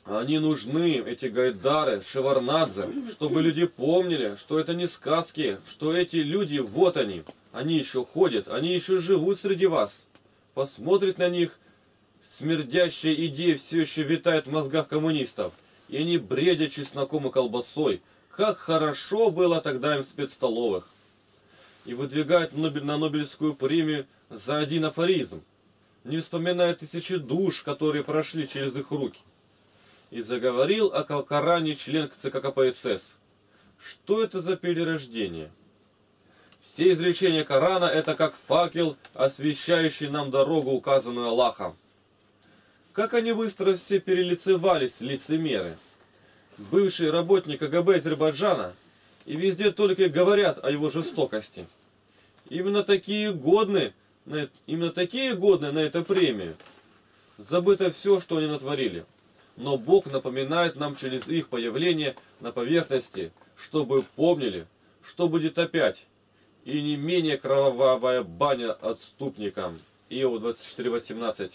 Они нужны, эти гайдары, шеварнадзе, чтобы люди помнили, что это не сказки, что эти люди, вот они, они еще ходят, они еще живут среди вас. Посмотрит на них, смердящая идея все еще витает в мозгах коммунистов, и они бредят чесноком и колбасой, как хорошо было тогда им в спецстоловых. И выдвигают на Нобелевскую премию за один афоризм, не вспоминая тысячи душ, которые прошли через их руки и заговорил о Коране член ЦК КПСС. Что это за перерождение? Все изречения Корана это как факел, освещающий нам дорогу, указанную Аллахом. Как они быстро все перелицевались, лицемеры. Бывший работник КГБ Азербайджана, и везде только говорят о его жестокости. Именно такие годны, именно такие годны на эту премию. Забыто все, что они натворили но Бог напоминает нам через их появление на поверхности, чтобы помнили, что будет опять, и не менее кровавая баня отступникам. Иов 24.18.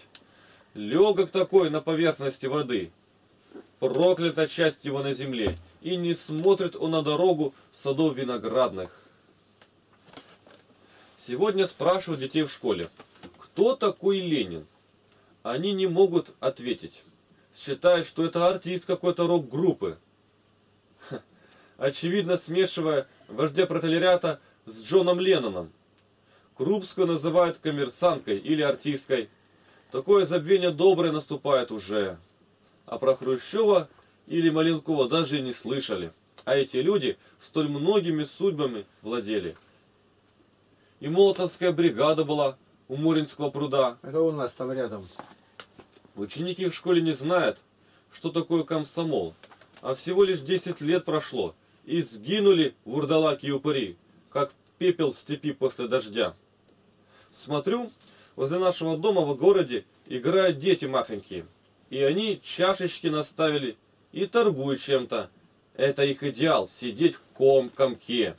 Легок такой на поверхности воды, проклята часть его на земле, и не смотрит он на дорогу садов виноградных. Сегодня спрашивают детей в школе, кто такой Ленин? Они не могут ответить считает, что это артист какой-то рок-группы. Очевидно, смешивая вождя протолериата с Джоном Ленноном. Крупскую называют коммерсанткой или артисткой. Такое забвение доброе наступает уже. А про Хрущева или Маленкова даже и не слышали. А эти люди столь многими судьбами владели. И Молотовская бригада была у Муринского пруда. Это у нас там рядом. Ученики в школе не знают, что такое комсомол, а всего лишь 10 лет прошло, и сгинули вурдалаки и упыри, как пепел в степи после дождя. Смотрю, возле нашего дома в городе играют дети махонькие, и они чашечки наставили и торгуют чем-то. Это их идеал – сидеть в ком комке.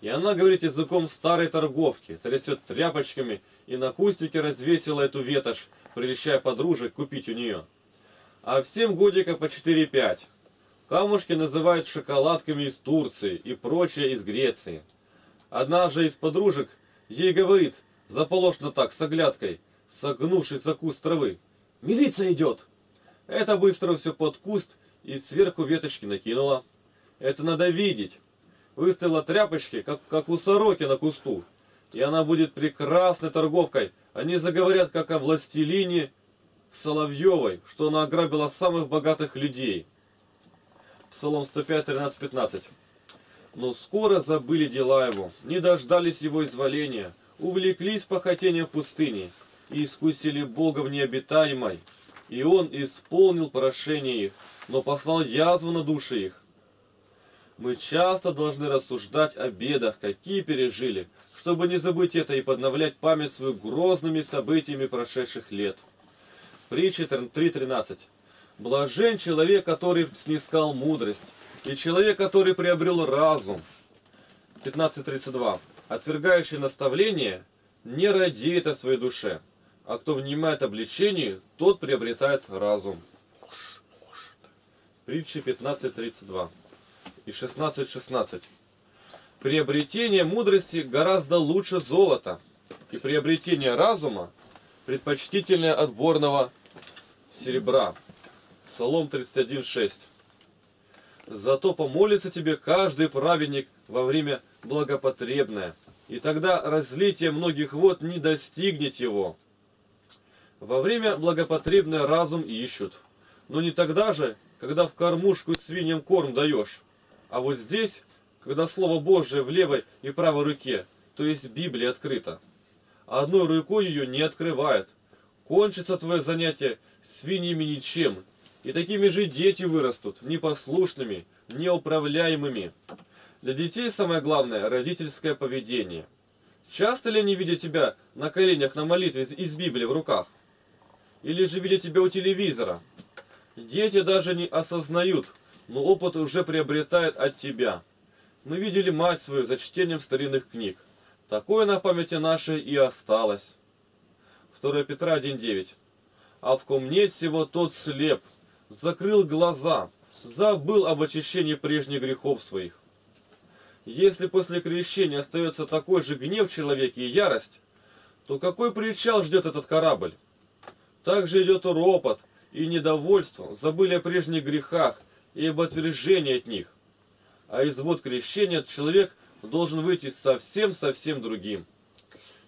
И она говорит языком старой торговки, трясет тряпочками и на кустике развесила эту ветошь, прельщая подружек купить у нее. А всем годика по 4-5. Камушки называют шоколадками из Турции и прочее из Греции. Одна же из подружек ей говорит, заполошно так, с оглядкой, согнувшись за куст травы. «Милиция идет!» Это быстро все под куст и сверху веточки накинула. Это надо видеть. Выставила тряпочки, как, как у сороки на кусту. И она будет прекрасной торговкой. Они заговорят, как о властелине Соловьевой, что она ограбила самых богатых людей. Псалом 105, 13, 15. Но скоро забыли дела его, не дождались его изволения, увлеклись похотением пустыни и искусили Бога в необитаемой. И он исполнил прошение их, но послал язву на души их. Мы часто должны рассуждать о бедах, какие пережили, чтобы не забыть это и подновлять память свою грозными событиями прошедших лет. Притча 3.13. Блажен человек, который снискал мудрость, и человек, который приобрел разум. 15.32. Отвергающий наставление не радеет о своей душе, а кто внимает обличению, тот приобретает разум. Притча 15.32 и 16.16. 16. Приобретение мудрости гораздо лучше золота, и приобретение разума предпочтительнее отборного серебра. Псалом 31.6. Зато помолится тебе каждый праведник во время благопотребное, и тогда разлитие многих вод не достигнет его. Во время благопотребное разум ищут, но не тогда же, когда в кормушку свиньям корм даешь, а вот здесь, когда Слово Божие в левой и правой руке, то есть Библия открыта. Одной рукой ее не открывает. Кончится твое занятие свиньями ничем, и такими же дети вырастут, непослушными, неуправляемыми. Для детей самое главное – родительское поведение. Часто ли они видят тебя на коленях на молитве из Библии в руках? Или же видят тебя у телевизора? Дети даже не осознают, но опыт уже приобретает от тебя. Мы видели мать свою за чтением старинных книг. Такое на памяти нашей и осталось. 2 Петра 1.9 А в ком нет всего, тот слеп, закрыл глаза, забыл об очищении прежних грехов своих. Если после крещения остается такой же гнев в человеке и ярость, то какой причал ждет этот корабль? Также идет ропот и недовольство, забыли о прежних грехах и об отвержении от них. А из вод крещения человек должен выйти совсем-совсем другим.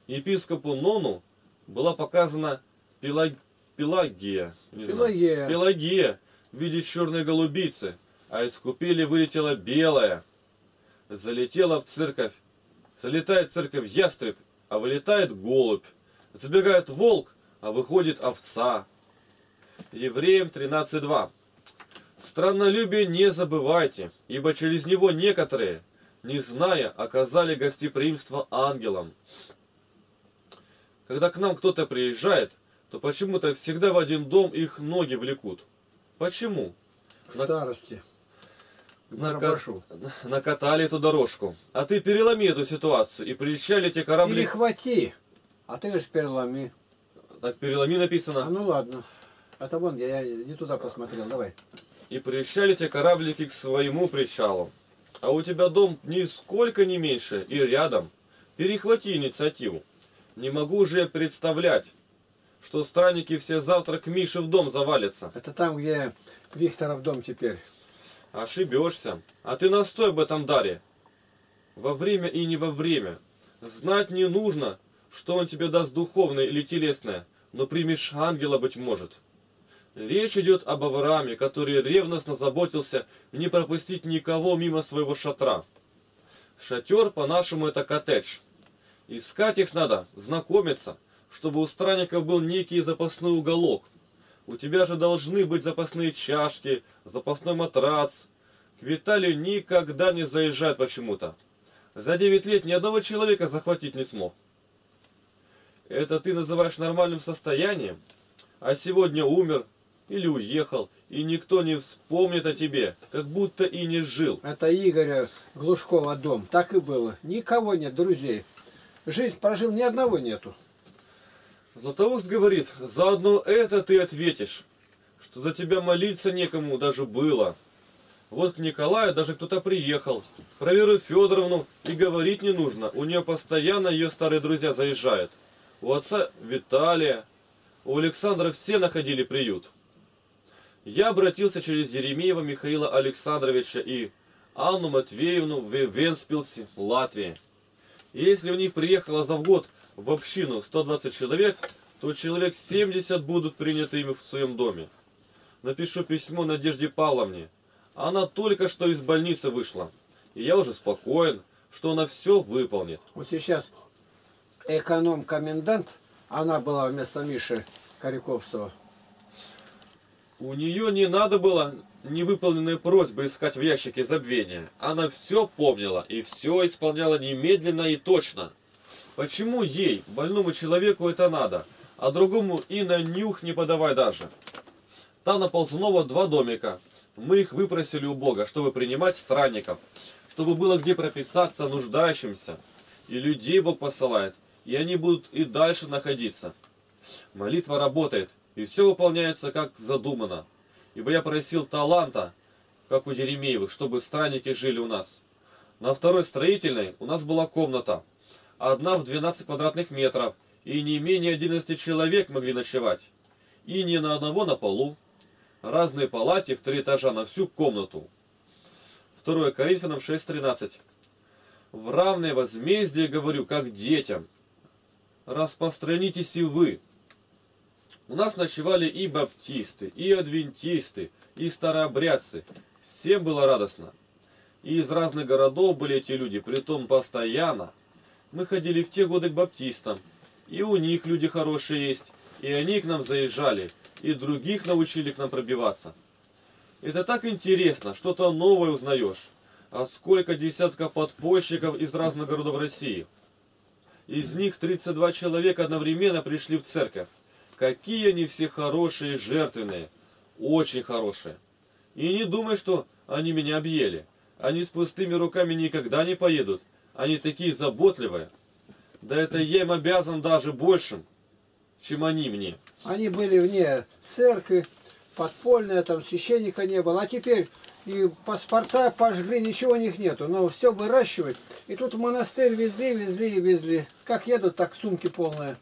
Епископу Нону была показана пелаг... Пелагия, не знаю, Пелагея. Пелагия в виде черной голубицы, а из купели вылетела белая. Залетела в церковь. Залетает в церковь ястреб, а вылетает голубь. Забегает волк, а выходит овца. Евреям 13.2. Страннолюбие не забывайте, ибо через него некоторые, не зная, оказали гостеприимство ангелам. Когда к нам кто-то приезжает, то почему-то всегда в один дом их ноги влекут. Почему? К старости. Нака-. Накатали эту дорожку. А ты переломи эту ситуацию и приезжали те корабли... Перехвати. А ты же переломи. Так переломи А написано. ну ладно. Это вон, я, я не туда посмотрел. Давай. И приезжали те кораблики к своему причалу. А у тебя дом нисколько не меньше и рядом. Перехвати инициативу. Не могу же я представлять, что странники все завтра к Мише в дом завалятся. Это там, где Викторов дом теперь. Ошибешься. А ты настой об этом даре. Во время и не во время. Знать не нужно, что он тебе даст духовное или телесное, но примешь ангела, быть может. Речь идет об Аврааме, который ревностно заботился не пропустить никого мимо своего шатра. Шатер, по-нашему, это коттедж. Искать их надо, знакомиться, чтобы у странников был некий запасной уголок. У тебя же должны быть запасные чашки, запасной матрац, Виталию никогда не заезжают почему-то. За 9 лет ни одного человека захватить не смог. Это ты называешь нормальным состоянием? А сегодня умер или уехал, и никто не вспомнит о тебе, как будто и не жил. Это Игоря Глушкова дом. Так и было. Никого нет, друзей. Жизнь прожил, ни одного нету. Златоуст говорит, заодно это ты ответишь, что за тебя молиться некому даже было. Вот к Николаю даже кто-то приехал, про Федоровну и говорить не нужно, у нее постоянно ее старые друзья заезжают. У отца Виталия, у Александра все находили приют. Я обратился через Еремеева Михаила Александровича и Анну Матвеевну в Венспилсе, Латвии. Если у них приехало за год в общину 120 человек, то человек 70 будут приняты ими в своем доме. Напишу письмо Надежде Павловне. Она только что из больницы вышла. И я уже спокоен, что она все выполнит. Вот сейчас эконом-комендант, она была вместо Миши Коряковцева. У нее не надо было невыполненные просьбы искать в ящике забвения. Она все помнила и все исполняла немедленно и точно. Почему ей, больному человеку, это надо, а другому и на нюх не подавай даже? Там на Ползунова два домика. Мы их выпросили у Бога, чтобы принимать странников, чтобы было где прописаться нуждающимся. И людей Бог посылает, и они будут и дальше находиться. Молитва работает, и все выполняется как задумано. Ибо я просил таланта, как у Еремеевых, чтобы странники жили у нас. На второй строительной у нас была комната, одна в 12 квадратных метров, и не менее 11 человек могли ночевать. И ни на одного на полу. Разные палати в три этажа на всю комнату. 2 Коринфянам 6.13. В равное возмездие говорю, как детям. Распространитесь и вы. У нас ночевали и баптисты, и адвентисты, и старообрядцы. Всем было радостно. И из разных городов были эти люди, притом постоянно. Мы ходили в те годы к баптистам, и у них люди хорошие есть, и они к нам заезжали, и других научили к нам пробиваться. Это так интересно, что-то новое узнаешь. А сколько десятков подпольщиков из разных городов России. Из них 32 человека одновременно пришли в церковь. Какие они все хорошие, жертвенные. Очень хорошие. И не думай, что они меня объели. Они с пустыми руками никогда не поедут. Они такие заботливые. Да это я им обязан даже большим, чем они мне. Они были вне церкви, подпольные, там священника не было. А теперь и паспорта пожгли, ничего у них нету. Но все выращивать. И тут в монастырь везли, везли и везли. Как едут, так сумки полные.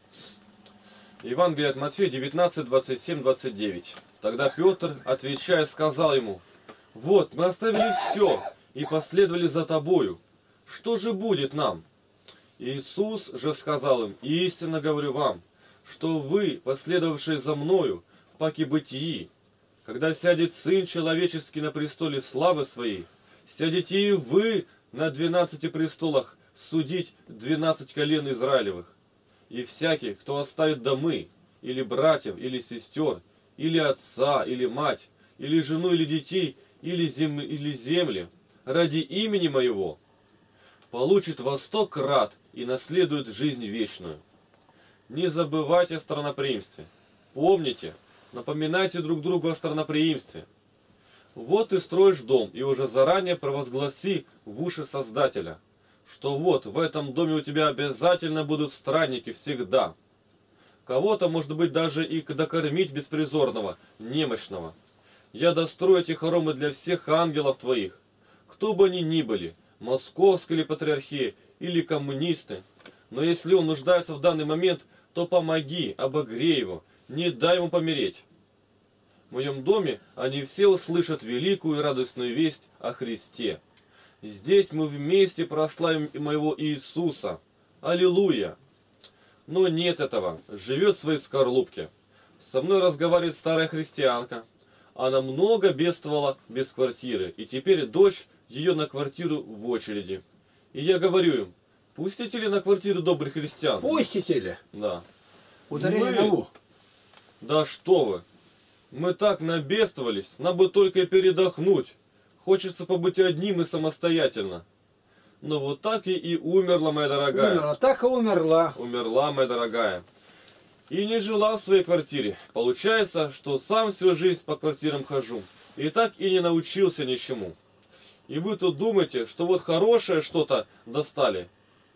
Евангелие от Матфея 19, 27, 29. Тогда Петр, отвечая, сказал ему, «Вот, мы оставили все и последовали за тобою. Что же будет нам?» Иисус же сказал им, «Истинно говорю вам, что вы, последовавшие за мною, паки бытии, когда сядет Сын Человеческий на престоле славы Своей, сядете и вы на двенадцати престолах судить двенадцать колен Израилевых. И всякий, кто оставит домы, или братьев, или сестер, или отца, или мать, или жену, или детей, или, зем... или земли, ради имени моего, получит во сто крат и наследует жизнь вечную. Не забывайте о страноприимстве. Помните, напоминайте друг другу о страноприимстве. Вот ты строишь дом, и уже заранее провозгласи в уши Создателя – что вот в этом доме у тебя обязательно будут странники всегда. Кого-то, может быть, даже и докормить беспризорного, немощного. Я дострою эти хоромы для всех ангелов твоих, кто бы они ни были, московская или патриархия, или коммунисты. Но если он нуждается в данный момент, то помоги, обогрей его, не дай ему помереть. В моем доме они все услышат великую и радостную весть о Христе. Здесь мы вместе прославим моего Иисуса. Аллилуйя! Но нет этого. Живет в своей скорлупке. Со мной разговаривает старая христианка. Она много бедствовала без квартиры. И теперь дочь ее на квартиру в очереди. И я говорю им, пустите ли на квартиру добрых христиан? Пустите ли? Да. Ударение Мы- на «у». Да что вы! Мы так набествовались, нам бы только передохнуть. Хочется побыть одним и самостоятельно. Но вот так и, и умерла моя дорогая. Умерла. Так и умерла. Умерла моя дорогая. И не жила в своей квартире. Получается, что сам всю жизнь по квартирам хожу. И так и не научился ничему. И вы тут думаете, что вот хорошее что-то достали.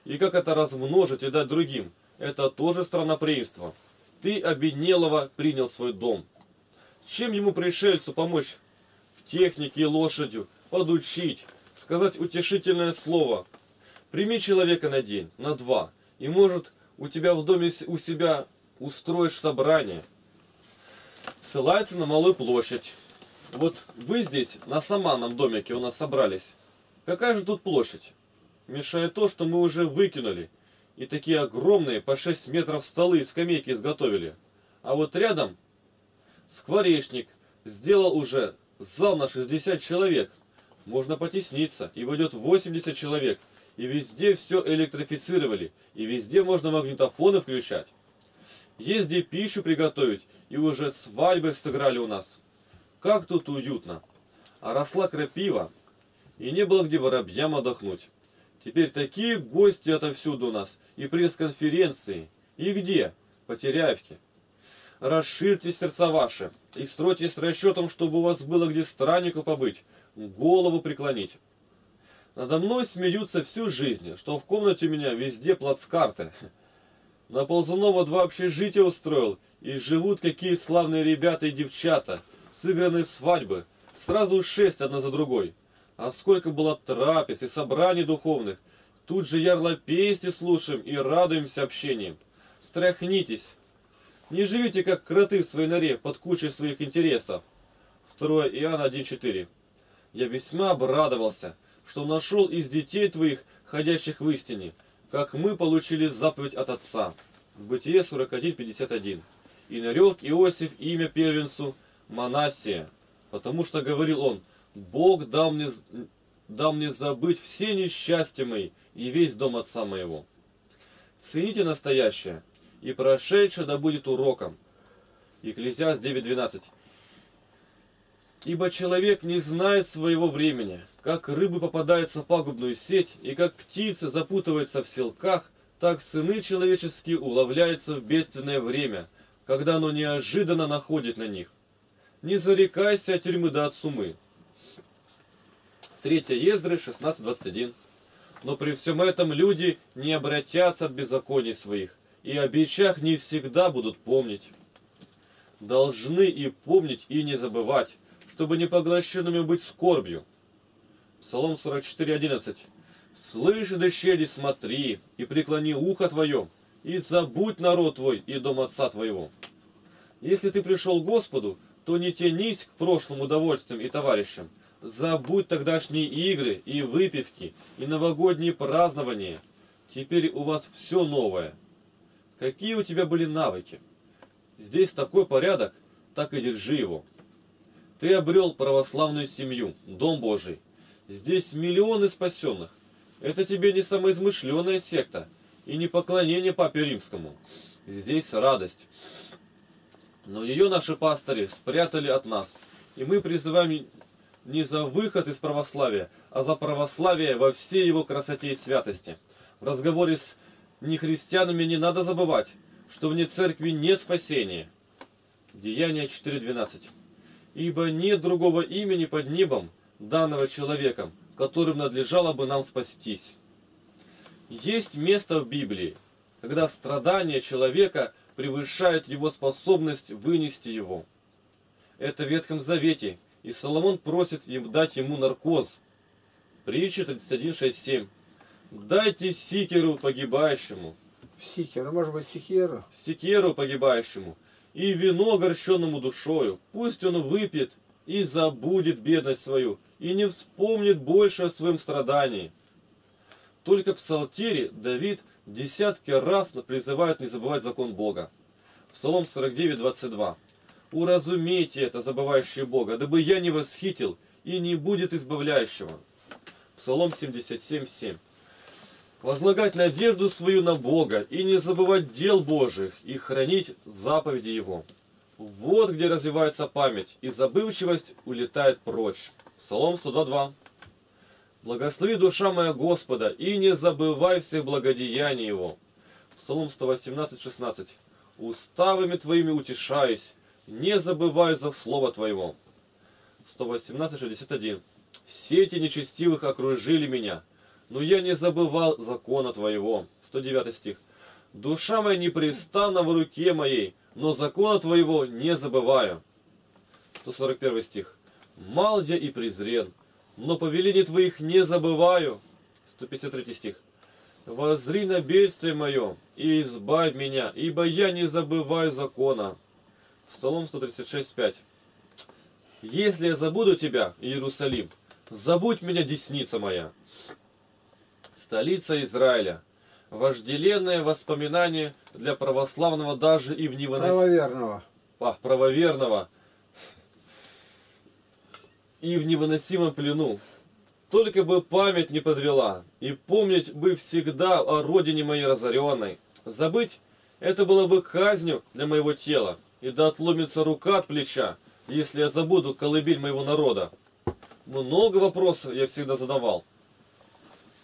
И как это размножить и дать другим. Это тоже странноприимство. Ты обеднелого принял свой дом. Чем ему пришельцу помочь в технике и лошадью, подучить, сказать утешительное слово. Прими человека на день, на два, и может у тебя в доме у себя устроишь собрание. Ссылается на Малую площадь. Вот вы здесь, на Саманном домике у нас собрались. Какая же тут площадь? Мешает то, что мы уже выкинули. И такие огромные, по 6 метров столы и скамейки изготовили. А вот рядом скворечник сделал уже зал на 60 человек. Можно потесниться, и войдет 80 человек. И везде все электрифицировали, и везде можно магнитофоны включать. Есть где пищу приготовить, и уже свадьбы сыграли у нас. Как тут уютно. А росла крапива, и не было где воробьям отдохнуть. Теперь такие гости отовсюду у нас, и пресс-конференции. И где? По Теряевке. Расширьте сердца ваши, и стройте с расчетом, чтобы у вас было где страннику побыть, голову преклонить. Надо мной смеются всю жизнь, что в комнате у меня везде плацкарты. На Ползунова два общежития устроил, и живут какие славные ребята и девчата, сыграны свадьбы, сразу шесть одна за другой. А сколько было трапез и собраний духовных, тут же ярло песни слушаем и радуемся общением. Страхнитесь, не живите как кроты в своей норе под кучей своих интересов. 2 Иоанна 1.4 Я весьма обрадовался, что нашел из детей твоих, ходящих в истине, как мы получили заповедь от Отца. Бытие 41.51 И нарек Иосиф имя первенцу Манасия, потому что говорил он, Бог дал мне, дал мне забыть все несчастья мои и весь дом отца моего. Цените настоящее, и прошедшее да будет уроком. Екклезиаст 9.12 Ибо человек не знает своего времени, как рыбы попадаются в пагубную сеть, и как птицы запутываются в селках, так сыны человеческие уловляются в бедственное время, когда оно неожиданно находит на них. Не зарекайся от тюрьмы да от сумы. 3 Ездры 16.21 Но при всем этом люди не обратятся от беззаконий своих, и о бичах не всегда будут помнить. Должны и помнить, и не забывать, чтобы не поглощенными быть скорбью. Псалом 44.11 «Слышь, дощери, смотри, и преклони ухо твое, и забудь народ твой и дом отца твоего». Если ты пришел к Господу, то не тянись к прошлым удовольствиям и товарищам. Забудь тогдашние игры и выпивки, и новогодние празднования. Теперь у вас все новое – Какие у тебя были навыки? Здесь такой порядок, так и держи его. Ты обрел православную семью, дом Божий. Здесь миллионы спасенных. Это тебе не самоизмышленная секта и не поклонение Папе Римскому. Здесь радость. Но ее наши пастыри спрятали от нас. И мы призываем не за выход из православия, а за православие во всей его красоте и святости. В разговоре с нехристианами не надо забывать, что вне церкви нет спасения. Деяние 4.12. Ибо нет другого имени под небом, данного человеком, которым надлежало бы нам спастись. Есть место в Библии, когда страдания человека превышают его способность вынести его. Это в Ветхом Завете, и Соломон просит им дать ему наркоз. Притча 31.6.7. Дайте сикеру погибающему. Сикеру, может быть, сикеру. Сикеру погибающему. И вино горченному душою. Пусть он выпьет и забудет бедность свою, и не вспомнит больше о своем страдании. Только в Псалтире Давид десятки раз призывает не забывать закон Бога. Псалом 49, 22. «Уразумейте это, забывающие Бога, дабы я не восхитил, и не будет избавляющего». Псалом 77, 7 возлагать надежду свою на Бога и не забывать дел Божьих и хранить заповеди Его. Вот где развивается память, и забывчивость улетает прочь. Псалом 102.2. Благослови душа моя Господа, и не забывай всех благодеяний Его. Псалом 118.16. Уставами Твоими утешаюсь, не забывай за слово Твоего. 118.61. Сети нечестивых окружили меня, но я не забывал закона Твоего. 109 стих. Душа моя непрестанна в руке моей, но закона Твоего не забываю. 141 стих. Малдя и презрен, но повеление Твоих не забываю. 153 стих. Возри на бедствие мое и избавь меня, ибо я не забываю закона. Псалом 136.5. Если я забуду тебя, Иерусалим, забудь меня, десница моя. Столица Израиля. Вожделенное воспоминание для православного даже и в невыносимом... Правоверного. А, правоверного. И в невыносимом плену. Только бы память не подвела, и помнить бы всегда о родине моей разоренной. Забыть это было бы казнью для моего тела, и да отломится рука от плеча, если я забуду колыбель моего народа. Много вопросов я всегда задавал.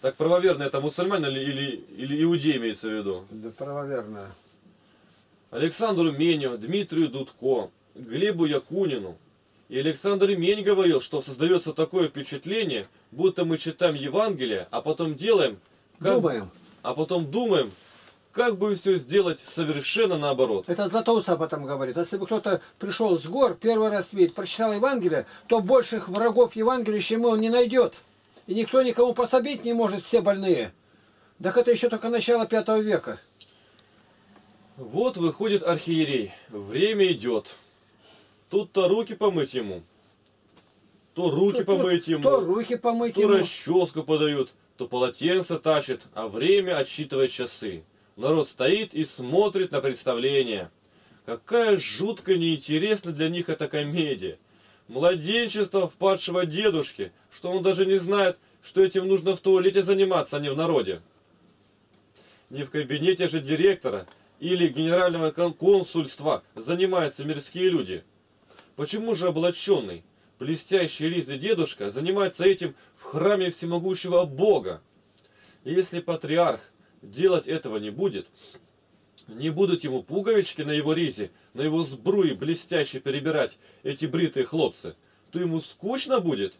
Так правоверно это мусульманин или, или, или иудей имеется в виду? Да правоверная. Александру Меню, Дмитрию Дудко, Глебу Якунину. И Александр Мень говорил, что создается такое впечатление, будто мы читаем Евангелие, а потом делаем, как, Думаем. а потом думаем, как бы все сделать совершенно наоборот. Это Златоуст об этом говорит. Если бы кто-то пришел с гор, первый раз видит, прочитал Евангелие, то больших врагов Евангелия, чем он не найдет. И никто никому пособить не может, все больные. Так это еще только начало пятого века. Вот выходит архиерей, время идет. Тут-то руки помыть ему, то руки То- помыть ему, То руки помыть то ему. расческу подают, то полотенце тащит, а время отсчитывает часы. Народ стоит и смотрит на представление. Какая жутко неинтересна для них эта комедия. Младенчество впадшего дедушки, что он даже не знает, что этим нужно в туалете заниматься, а не в народе. Не в кабинете же директора или генерального кон- консульства занимаются мирские люди. Почему же облаченный, блестящий ризый дедушка занимается этим в храме всемогущего Бога? И если патриарх делать этого не будет, не будут ему пуговички на его ризе, на его сбруе блестяще перебирать эти бритые хлопцы, то ему скучно будет.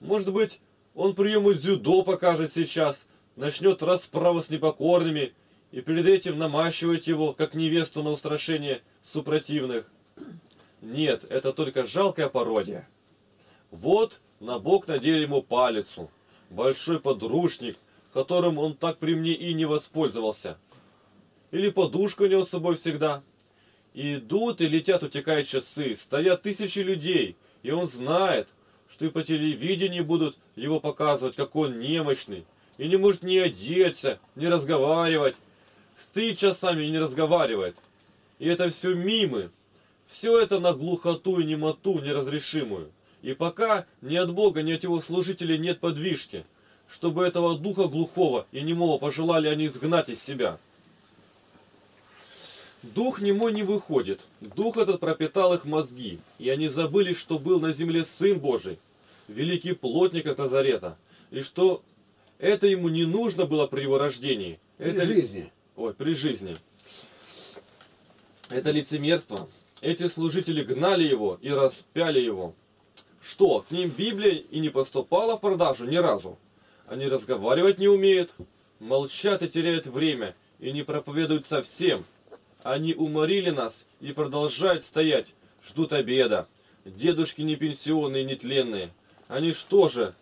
Может быть, он приемы дзюдо покажет сейчас, начнет расправу с непокорными и перед этим намащивать его, как невесту на устрашение супротивных. Нет, это только жалкая пародия. Вот на бок надели ему палицу, большой подручник, которым он так при мне и не воспользовался. Или подушку нес с собой всегда. И идут и летят, утекают часы, стоят тысячи людей, и он знает, что и по телевидению будут его показывать, как он немощный, и не может ни одеться, ни разговаривать. Стоит часами и не разговаривает. И это все мимы. Все это на глухоту и немоту неразрешимую. И пока ни от Бога, ни от его служителей нет подвижки, чтобы этого духа глухого и немого пожелали они изгнать из себя. Дух немой не выходит. Дух этот пропитал их мозги, и они забыли, что был на земле Сын Божий, великий плотник из Назарета, и что это ему не нужно было при его рождении. При это жизни. Ой, при жизни. Это лицемерство. Эти служители гнали его и распяли его. Что, к ним Библия и не поступала в продажу ни разу? Они разговаривать не умеют, молчат и теряют время, и не проповедуют совсем. Они уморили нас и продолжают стоять, ждут обеда. Дедушки не пенсионные, не тленные. Они что же,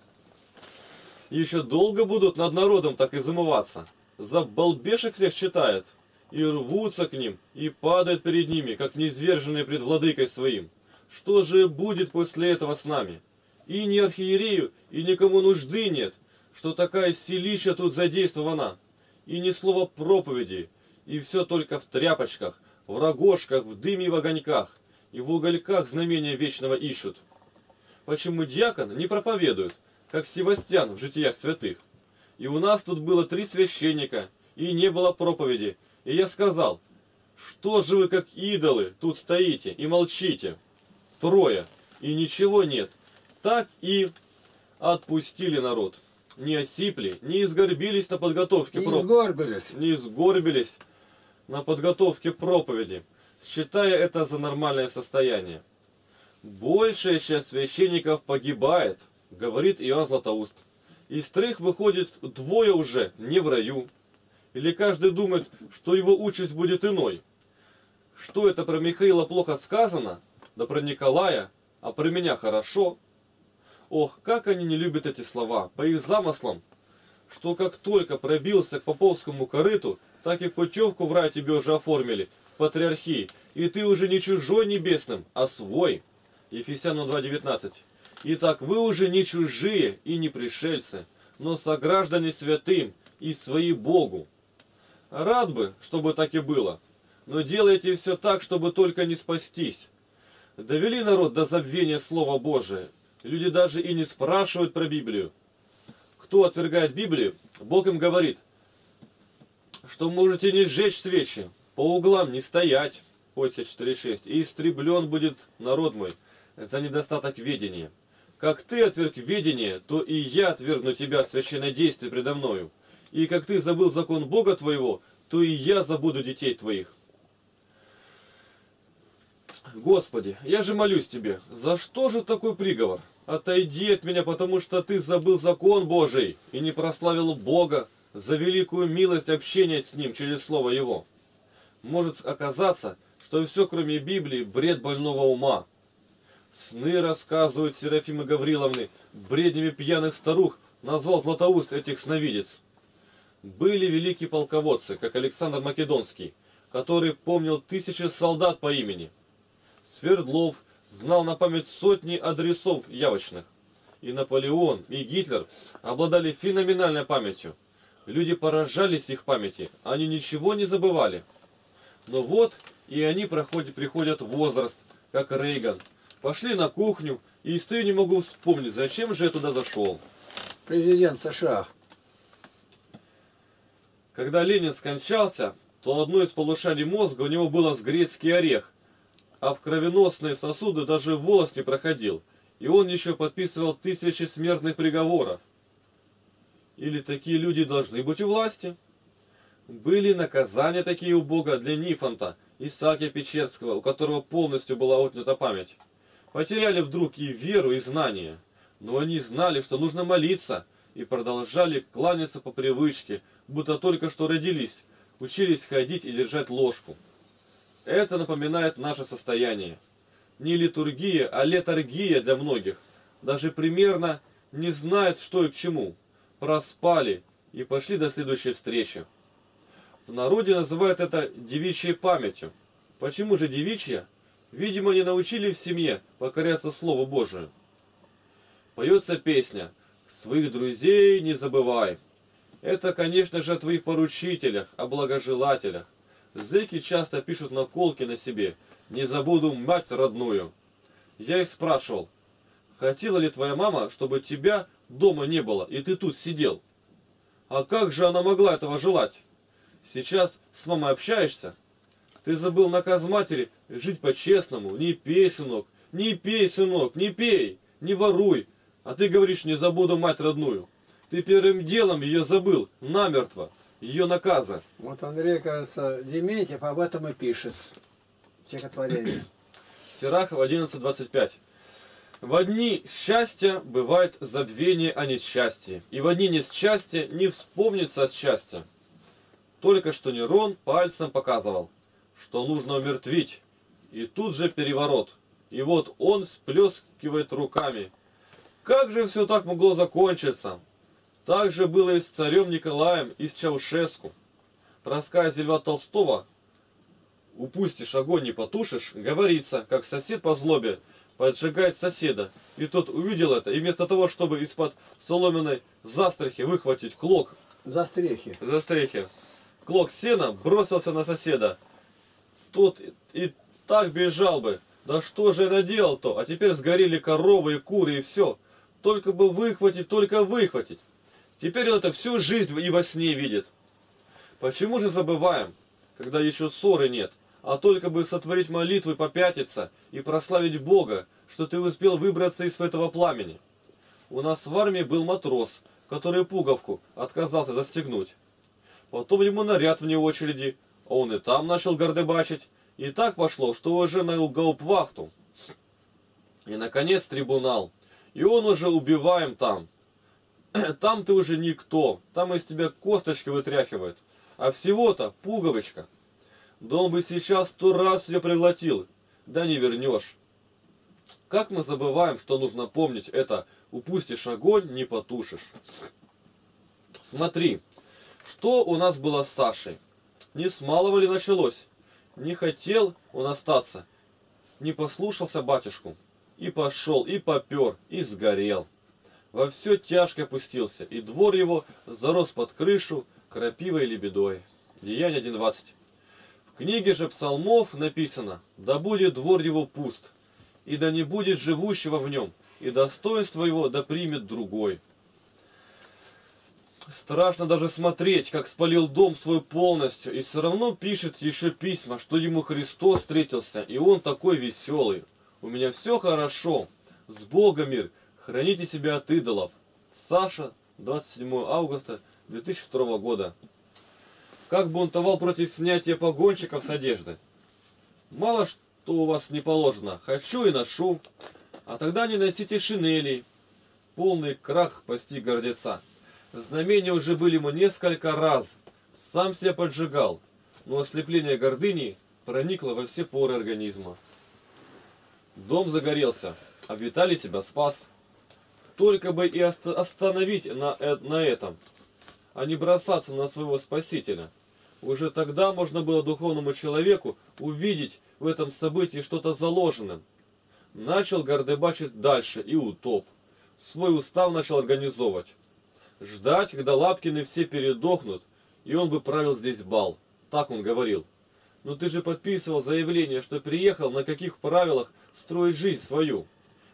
еще долго будут над народом так изымываться? За балбешек всех считают, и рвутся к ним, и падают перед ними, как низверженные пред владыкой своим. Что же будет после этого с нами? И ни архиерею, и никому нужды нет, что такая силища тут задействована. И ни слова проповеди, и все только в тряпочках, в рогожках, в дыме и в огоньках, и в угольках знамения вечного ищут. Почему диакон не проповедует, как Севастьян в житиях святых? И у нас тут было три священника, и не было проповеди. И я сказал, что же вы как идолы тут стоите и молчите? Трое, и ничего нет. так и отпустили народ. Не осипли, не изгорбились на подготовке проповеди сгорбились. не сгорбились на подготовке проповеди, считая это за нормальное состояние. Большая часть священников погибает, говорит Иоанн Златоуст. Из трех выходит двое уже не в раю. Или каждый думает, что его участь будет иной. Что это про Михаила плохо сказано, да про Николая, а про меня хорошо. Ох, как они не любят эти слова, по их замыслам что как только пробился к поповскому корыту, так и путевку в рай тебе уже оформили, в патриархии, и ты уже не чужой небесным, а свой. Ефесянам 2.19. Итак, вы уже не чужие и не пришельцы, но сограждане святым и свои Богу. Рад бы, чтобы так и было, но делайте все так, чтобы только не спастись. Довели народ до забвения Слова Божия. Люди даже и не спрашивают про Библию кто отвергает Библию, Бог им говорит, что можете не сжечь свечи, по углам не стоять, Осия 4.6, и истреблен будет народ мой за недостаток ведения. Как ты отверг ведение, то и я отвергну тебя от священнодействия предо мною. И как ты забыл закон Бога твоего, то и я забуду детей твоих. Господи, я же молюсь тебе, за что же такой приговор? Отойди от меня, потому что ты забыл закон Божий и не прославил Бога за великую милость общения с Ним через Слово Его. Может оказаться, что все, кроме Библии, бред больного ума. Сны рассказывают Серафимы Гавриловны, бреднями пьяных старух назвал Златоуст этих сновидец. Были великие полководцы, как Александр Македонский, который помнил тысячи солдат по имени. Свердлов знал на память сотни адресов явочных. И Наполеон, и Гитлер обладали феноменальной памятью. Люди поражались их памяти, они ничего не забывали. Но вот и они проходят, приходят в возраст, как Рейган. Пошли на кухню, и стою не могу вспомнить, зачем же я туда зашел. Президент США. Когда Ленин скончался, то одно из полушарий мозга у него было с грецкий орех, а в кровеносные сосуды даже волос не проходил, и он еще подписывал тысячи смертных приговоров. Или такие люди должны быть у власти? Были наказания такие у Бога для Нифонта, Исаака Печерского, у которого полностью была отнята память. Потеряли вдруг и веру, и знания. Но они знали, что нужно молиться, и продолжали кланяться по привычке, будто только что родились, учились ходить и держать ложку. Это напоминает наше состояние. Не литургия, а летаргия для многих. Даже примерно не знают, что и к чему. Проспали и пошли до следующей встречи. В народе называют это девичьей памятью. Почему же девичья? Видимо, не научили в семье покоряться Слову Божию. Поется песня «Своих друзей не забывай». Это, конечно же, о твоих поручителях, о благожелателях. Зэки часто пишут наколки на себе «Не забуду мать родную». Я их спрашивал, хотела ли твоя мама, чтобы тебя дома не было, и ты тут сидел? А как же она могла этого желать? Сейчас с мамой общаешься? Ты забыл наказ матери жить по-честному. Не пей, сынок, не пей, сынок, не пей, не воруй. А ты говоришь, не забуду мать родную. Ты первым делом ее забыл, намертво, ее наказа. Вот Андрей, кажется, Дементьев об этом и пишет. Стихотворение. *coughs* Сирахов 11.25. В одни счастья бывает забвение о несчастье, и в одни несчастья не вспомнится счастья. Только что Нерон пальцем показывал, что нужно умертвить, и тут же переворот. И вот он сплескивает руками. Как же все так могло закончиться? Так же было и с царем Николаем, и с Чаушеску. В рассказе Льва Толстого «Упустишь огонь, не потушишь» говорится, как сосед по злобе поджигает соседа. И тот увидел это, и вместо того, чтобы из-под соломенной застрехи выхватить клок, Застрехи. застрехи, клок сена, бросился на соседа. Тот и, и так бежал бы. Да что же я наделал-то? А теперь сгорели коровы и куры и все. Только бы выхватить, только выхватить. Теперь он это всю жизнь и во сне видит. Почему же забываем, когда еще ссоры нет, а только бы сотворить молитвы, попятиться и прославить Бога, что ты успел выбраться из этого пламени. У нас в армии был матрос, который пуговку отказался застегнуть. Потом ему наряд вне очереди, а он и там начал гордебачить. И так пошло, что уже на гауптвахту. И, наконец, трибунал. И он уже убиваем там. *clears throat* Там ты уже никто. Там из тебя косточки вытряхивают. А всего-то пуговочка. Да он бы сейчас сто раз ее приглотил. Да не вернешь. Как мы забываем, что нужно помнить это «упустишь огонь, не потушишь». Смотри, что у нас было с Сашей. Не с малого ли началось? Не хотел он остаться, не послушался батюшку. И пошел, и попер, и сгорел. Во все тяжко опустился, и двор его зарос под крышу крапивой лебедой. Деяние 1.20. В книге же псалмов написано, да будет двор его пуст, и да не будет живущего в нем, и достоинство его да примет другой. Страшно даже смотреть, как спалил дом свой полностью, и все равно пишет еще письма, что ему Христос встретился, и он такой веселый. У меня все хорошо. С Богом мир. Храните себя от идолов. Саша, 27 августа 2002 года. Как бунтовал против снятия погонщиков с одежды. Мало что у вас не положено. Хочу и ношу. А тогда не носите шинелей. Полный крах постиг гордеца. Знамения уже были ему несколько раз. Сам себя поджигал. Но ослепление гордыни проникло во все поры организма. Дом загорелся, а Виталий себя спас. Только бы и остановить на, э, на этом, а не бросаться на своего спасителя. Уже тогда можно было духовному человеку увидеть в этом событии что-то заложенным. Начал гордебачить дальше и утоп. Свой устав начал организовывать. Ждать, когда Лапкины все передохнут, и он бы правил здесь бал. Так он говорил. Но ты же подписывал заявление, что приехал на каких правилах строить жизнь свою.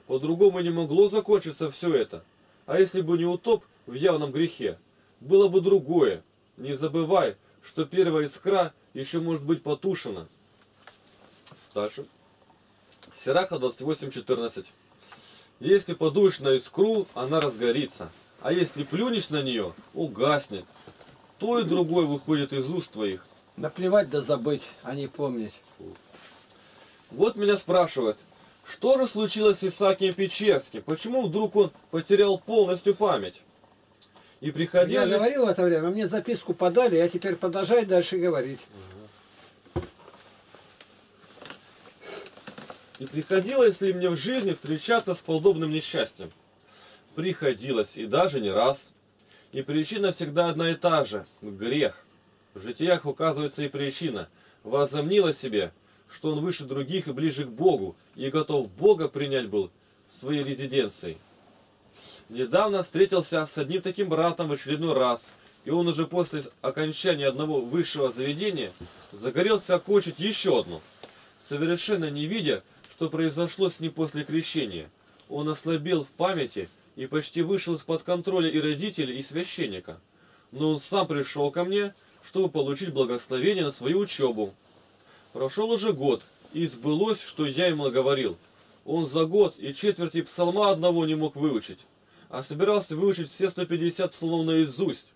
По-другому не могло закончиться все это. А если бы не утоп в явном грехе, было бы другое. Не забывай, что первая искра еще может быть потушена. Дальше. Сираха 28.14. Если подуешь на искру, она разгорится. А если плюнешь на нее, угаснет. То и другое выходит из уст твоих. Наплевать да забыть, а не помнить. Вот меня спрашивают, что же случилось с Исаакием Печерским? Почему вдруг он потерял полностью память? И приходил... Я говорил в это время, мне записку подали, я теперь продолжаю дальше говорить. И приходилось ли мне в жизни встречаться с подобным несчастьем? Приходилось, и даже не раз. И причина всегда одна и та же – грех. В житиях указывается и причина. Возомнила себе, что он выше других и ближе к Богу, и готов Бога принять был своей резиденцией. Недавно встретился с одним таким братом в очередной раз, и он уже после окончания одного высшего заведения загорелся окончить еще одно, совершенно не видя, что произошло с ним после крещения. Он ослабел в памяти и почти вышел из-под контроля и родителей, и священника. Но он сам пришел ко мне, чтобы получить благословение на свою учебу. Прошел уже год, и сбылось, что я ему говорил. Он за год и четверти псалма одного не мог выучить, а собирался выучить все 150 псалмов наизусть.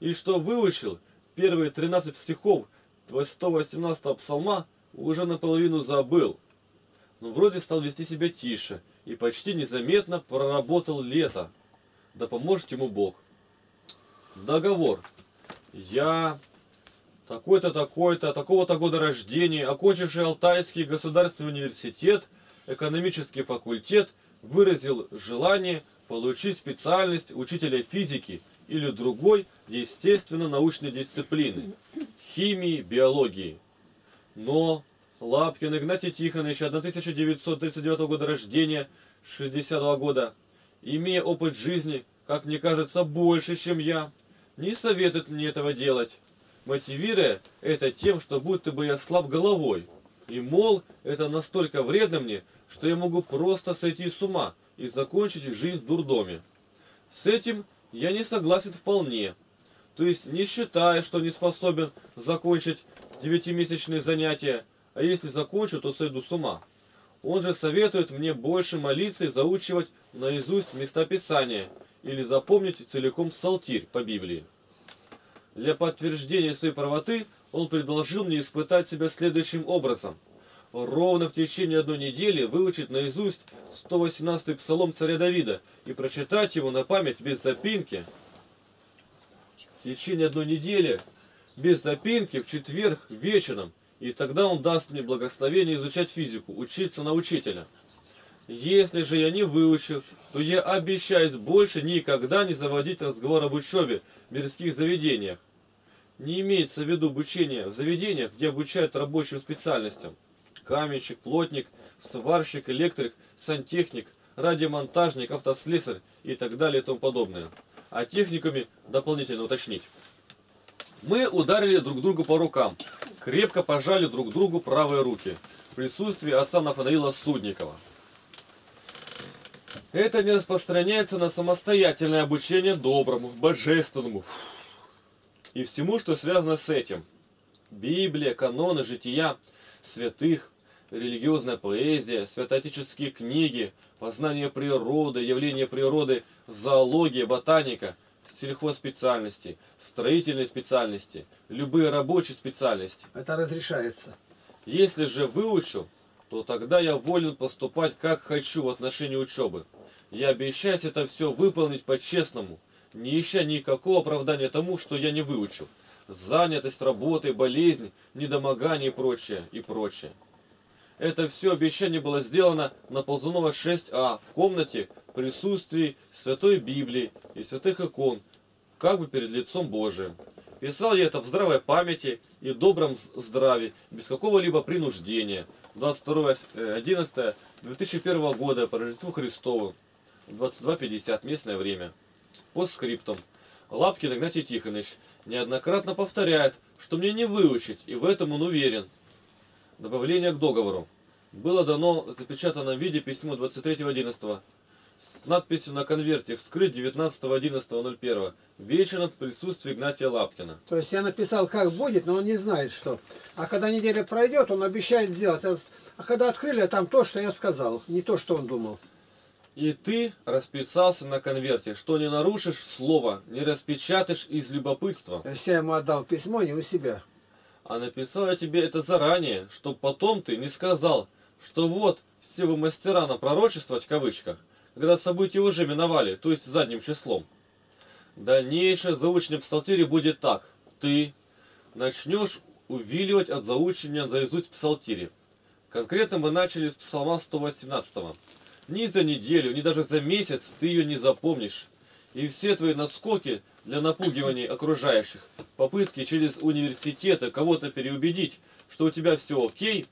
И что выучил, первые 13 стихов 118 псалма уже наполовину забыл. Но вроде стал вести себя тише и почти незаметно проработал лето. Да поможет ему Бог. Договор. Я такой-то, такой-то, такого-то года рождения, окончивший Алтайский государственный университет, экономический факультет, выразил желание получить специальность учителя физики или другой естественно-научной дисциплины, химии, биологии. Но Лапкин Игнатий Тихонович, 1939 года рождения, 62 года, имея опыт жизни, как мне кажется, больше, чем я, не советует мне этого делать, мотивируя это тем, что будто бы я слаб головой. И мол, это настолько вредно мне, что я могу просто сойти с ума и закончить жизнь в дурдоме. С этим я не согласен вполне. То есть не считая, что не способен закончить девятимесячные занятия, а если закончу, то сойду с ума. Он же советует мне больше молиться и заучивать наизусть места Писания или запомнить целиком псалтирь по Библии. Для подтверждения своей правоты он предложил мне испытать себя следующим образом. Ровно в течение одной недели выучить наизусть 118-й псалом царя Давида и прочитать его на память без запинки. В течение одной недели без запинки в четверг вечером. И тогда он даст мне благословение изучать физику, учиться на учителя. Если же я не выучил, то я обещаюсь больше никогда не заводить разговор об учебе мирских заведениях. Не имеется в виду обучение в заведениях, где обучают рабочим специальностям. Каменщик, плотник, сварщик, электрик, сантехник, радиомонтажник, автослесарь и так далее и тому подобное. А техниками дополнительно уточнить. Мы ударили друг друга по рукам, крепко пожали друг другу правые руки в присутствии отца Нафанаила Судникова. Это не распространяется на самостоятельное обучение доброму, божественному и всему, что связано с этим. Библия, каноны, жития святых, религиозная поэзия, святоотеческие книги, познание природы, явление природы, зоология, ботаника, сельхозспециальности, строительной специальности, любые рабочие специальности. Это разрешается. Если же выучу, то тогда я волен поступать как хочу в отношении учебы. Я обещаюсь это все выполнить по-честному, не ища никакого оправдания тому, что я не выучу. Занятость работой, болезнь, недомогание и прочее, и прочее. Это все обещание было сделано на Ползунова 6А в комнате в присутствии Святой Библии и святых икон, как бы перед лицом Божиим. Писал я это в здравой памяти и добром здравии, без какого-либо принуждения. 22.11.2001 года по Рождеству Христову, 22.50 местное время. По скриптам. Лапкин Игнатий Тихонович неоднократно повторяет, что мне не выучить, и в этом он уверен. Добавление к договору. Было дано в запечатанном виде письмо 23.11 с надписью на конверте «Вскрыть 19.11.01» вечером в присутствии Игнатия Лапкина. То есть я написал, как будет, но он не знает, что. А когда неделя пройдет, он обещает сделать. А когда открыли, там то, что я сказал, не то, что он думал. И ты расписался на конверте, что не нарушишь слово, не распечатаешь из любопытства. То есть я ему отдал письмо не у себя. А написал я тебе это заранее, чтобы потом ты не сказал, что вот все вы мастера напророчествовать в кавычках, когда события уже миновали, то есть задним числом. Дальнейшее заучение псалтири будет так. Ты начнешь увиливать от заучения заизусть псалтири. Конкретно мы начали с псалма 118. Ни за неделю, ни даже за месяц ты ее не запомнишь. И все твои наскоки для напугивания окружающих, попытки через университеты кого-то переубедить, что у тебя все окей,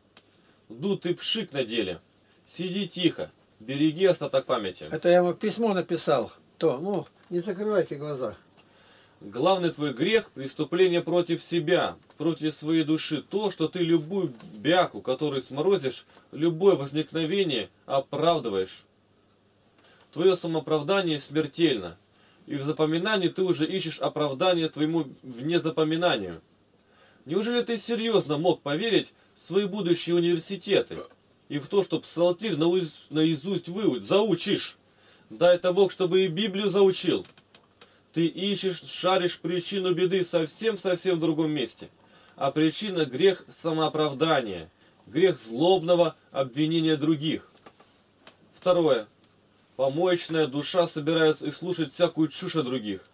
дутый пшик на деле. Сиди тихо, береги остаток памяти. Это я ему письмо написал. То, ну, не закрывайте глаза. Главный твой грех – преступление против себя, против своей души. То, что ты любую бяку, которую сморозишь, любое возникновение оправдываешь. Твое самооправдание смертельно. И в запоминании ты уже ищешь оправдание твоему внезапоминанию. Неужели ты серьезно мог поверить в свои будущие университеты? И в то, что псалтирь наизусть, выучишь? Дай это Бог, чтобы и Библию заучил. Ты ищешь, шаришь причину беды совсем-совсем в другом месте. А причина грех самооправдания, грех злобного обвинения других. Второе. Помоечная душа собирается и слушать всякую чушь о других.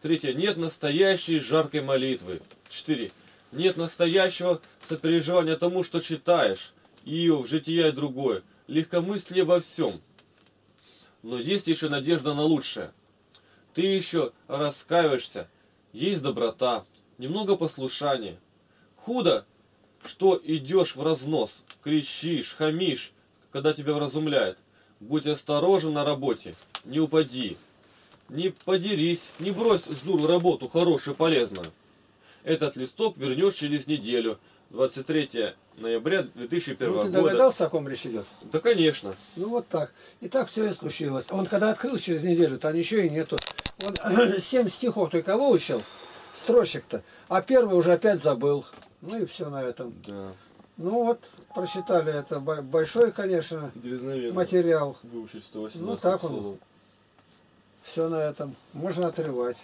Третье. Нет настоящей жаркой молитвы. Четыре. Нет настоящего сопереживания тому, что читаешь. Иов, жития и другое. Легкомыслие во всем. Но есть еще надежда на лучшее. Ты еще раскаиваешься. Есть доброта, немного послушания. Худо, что идешь в разнос, кричишь, хамишь, когда тебя вразумляют. Будь осторожен на работе, не упади. Не подерись, не брось с дуру работу хорошую, полезную. Этот листок вернешь через неделю, 23 ноября 2001 Ну, ты года. догадался, о ком речь идет? Да, конечно. Ну вот так. И так все и случилось. Он когда открыл через неделю, там ничего и нету. Он *clears throat* семь стихов только выучил, строчек-то, а первый уже опять забыл. Ну и все на этом. Да. Ну вот, прочитали это. Бо- Большой, конечно, материал. Выучить 118 Ну, так он. Все на этом. Можно отрывать.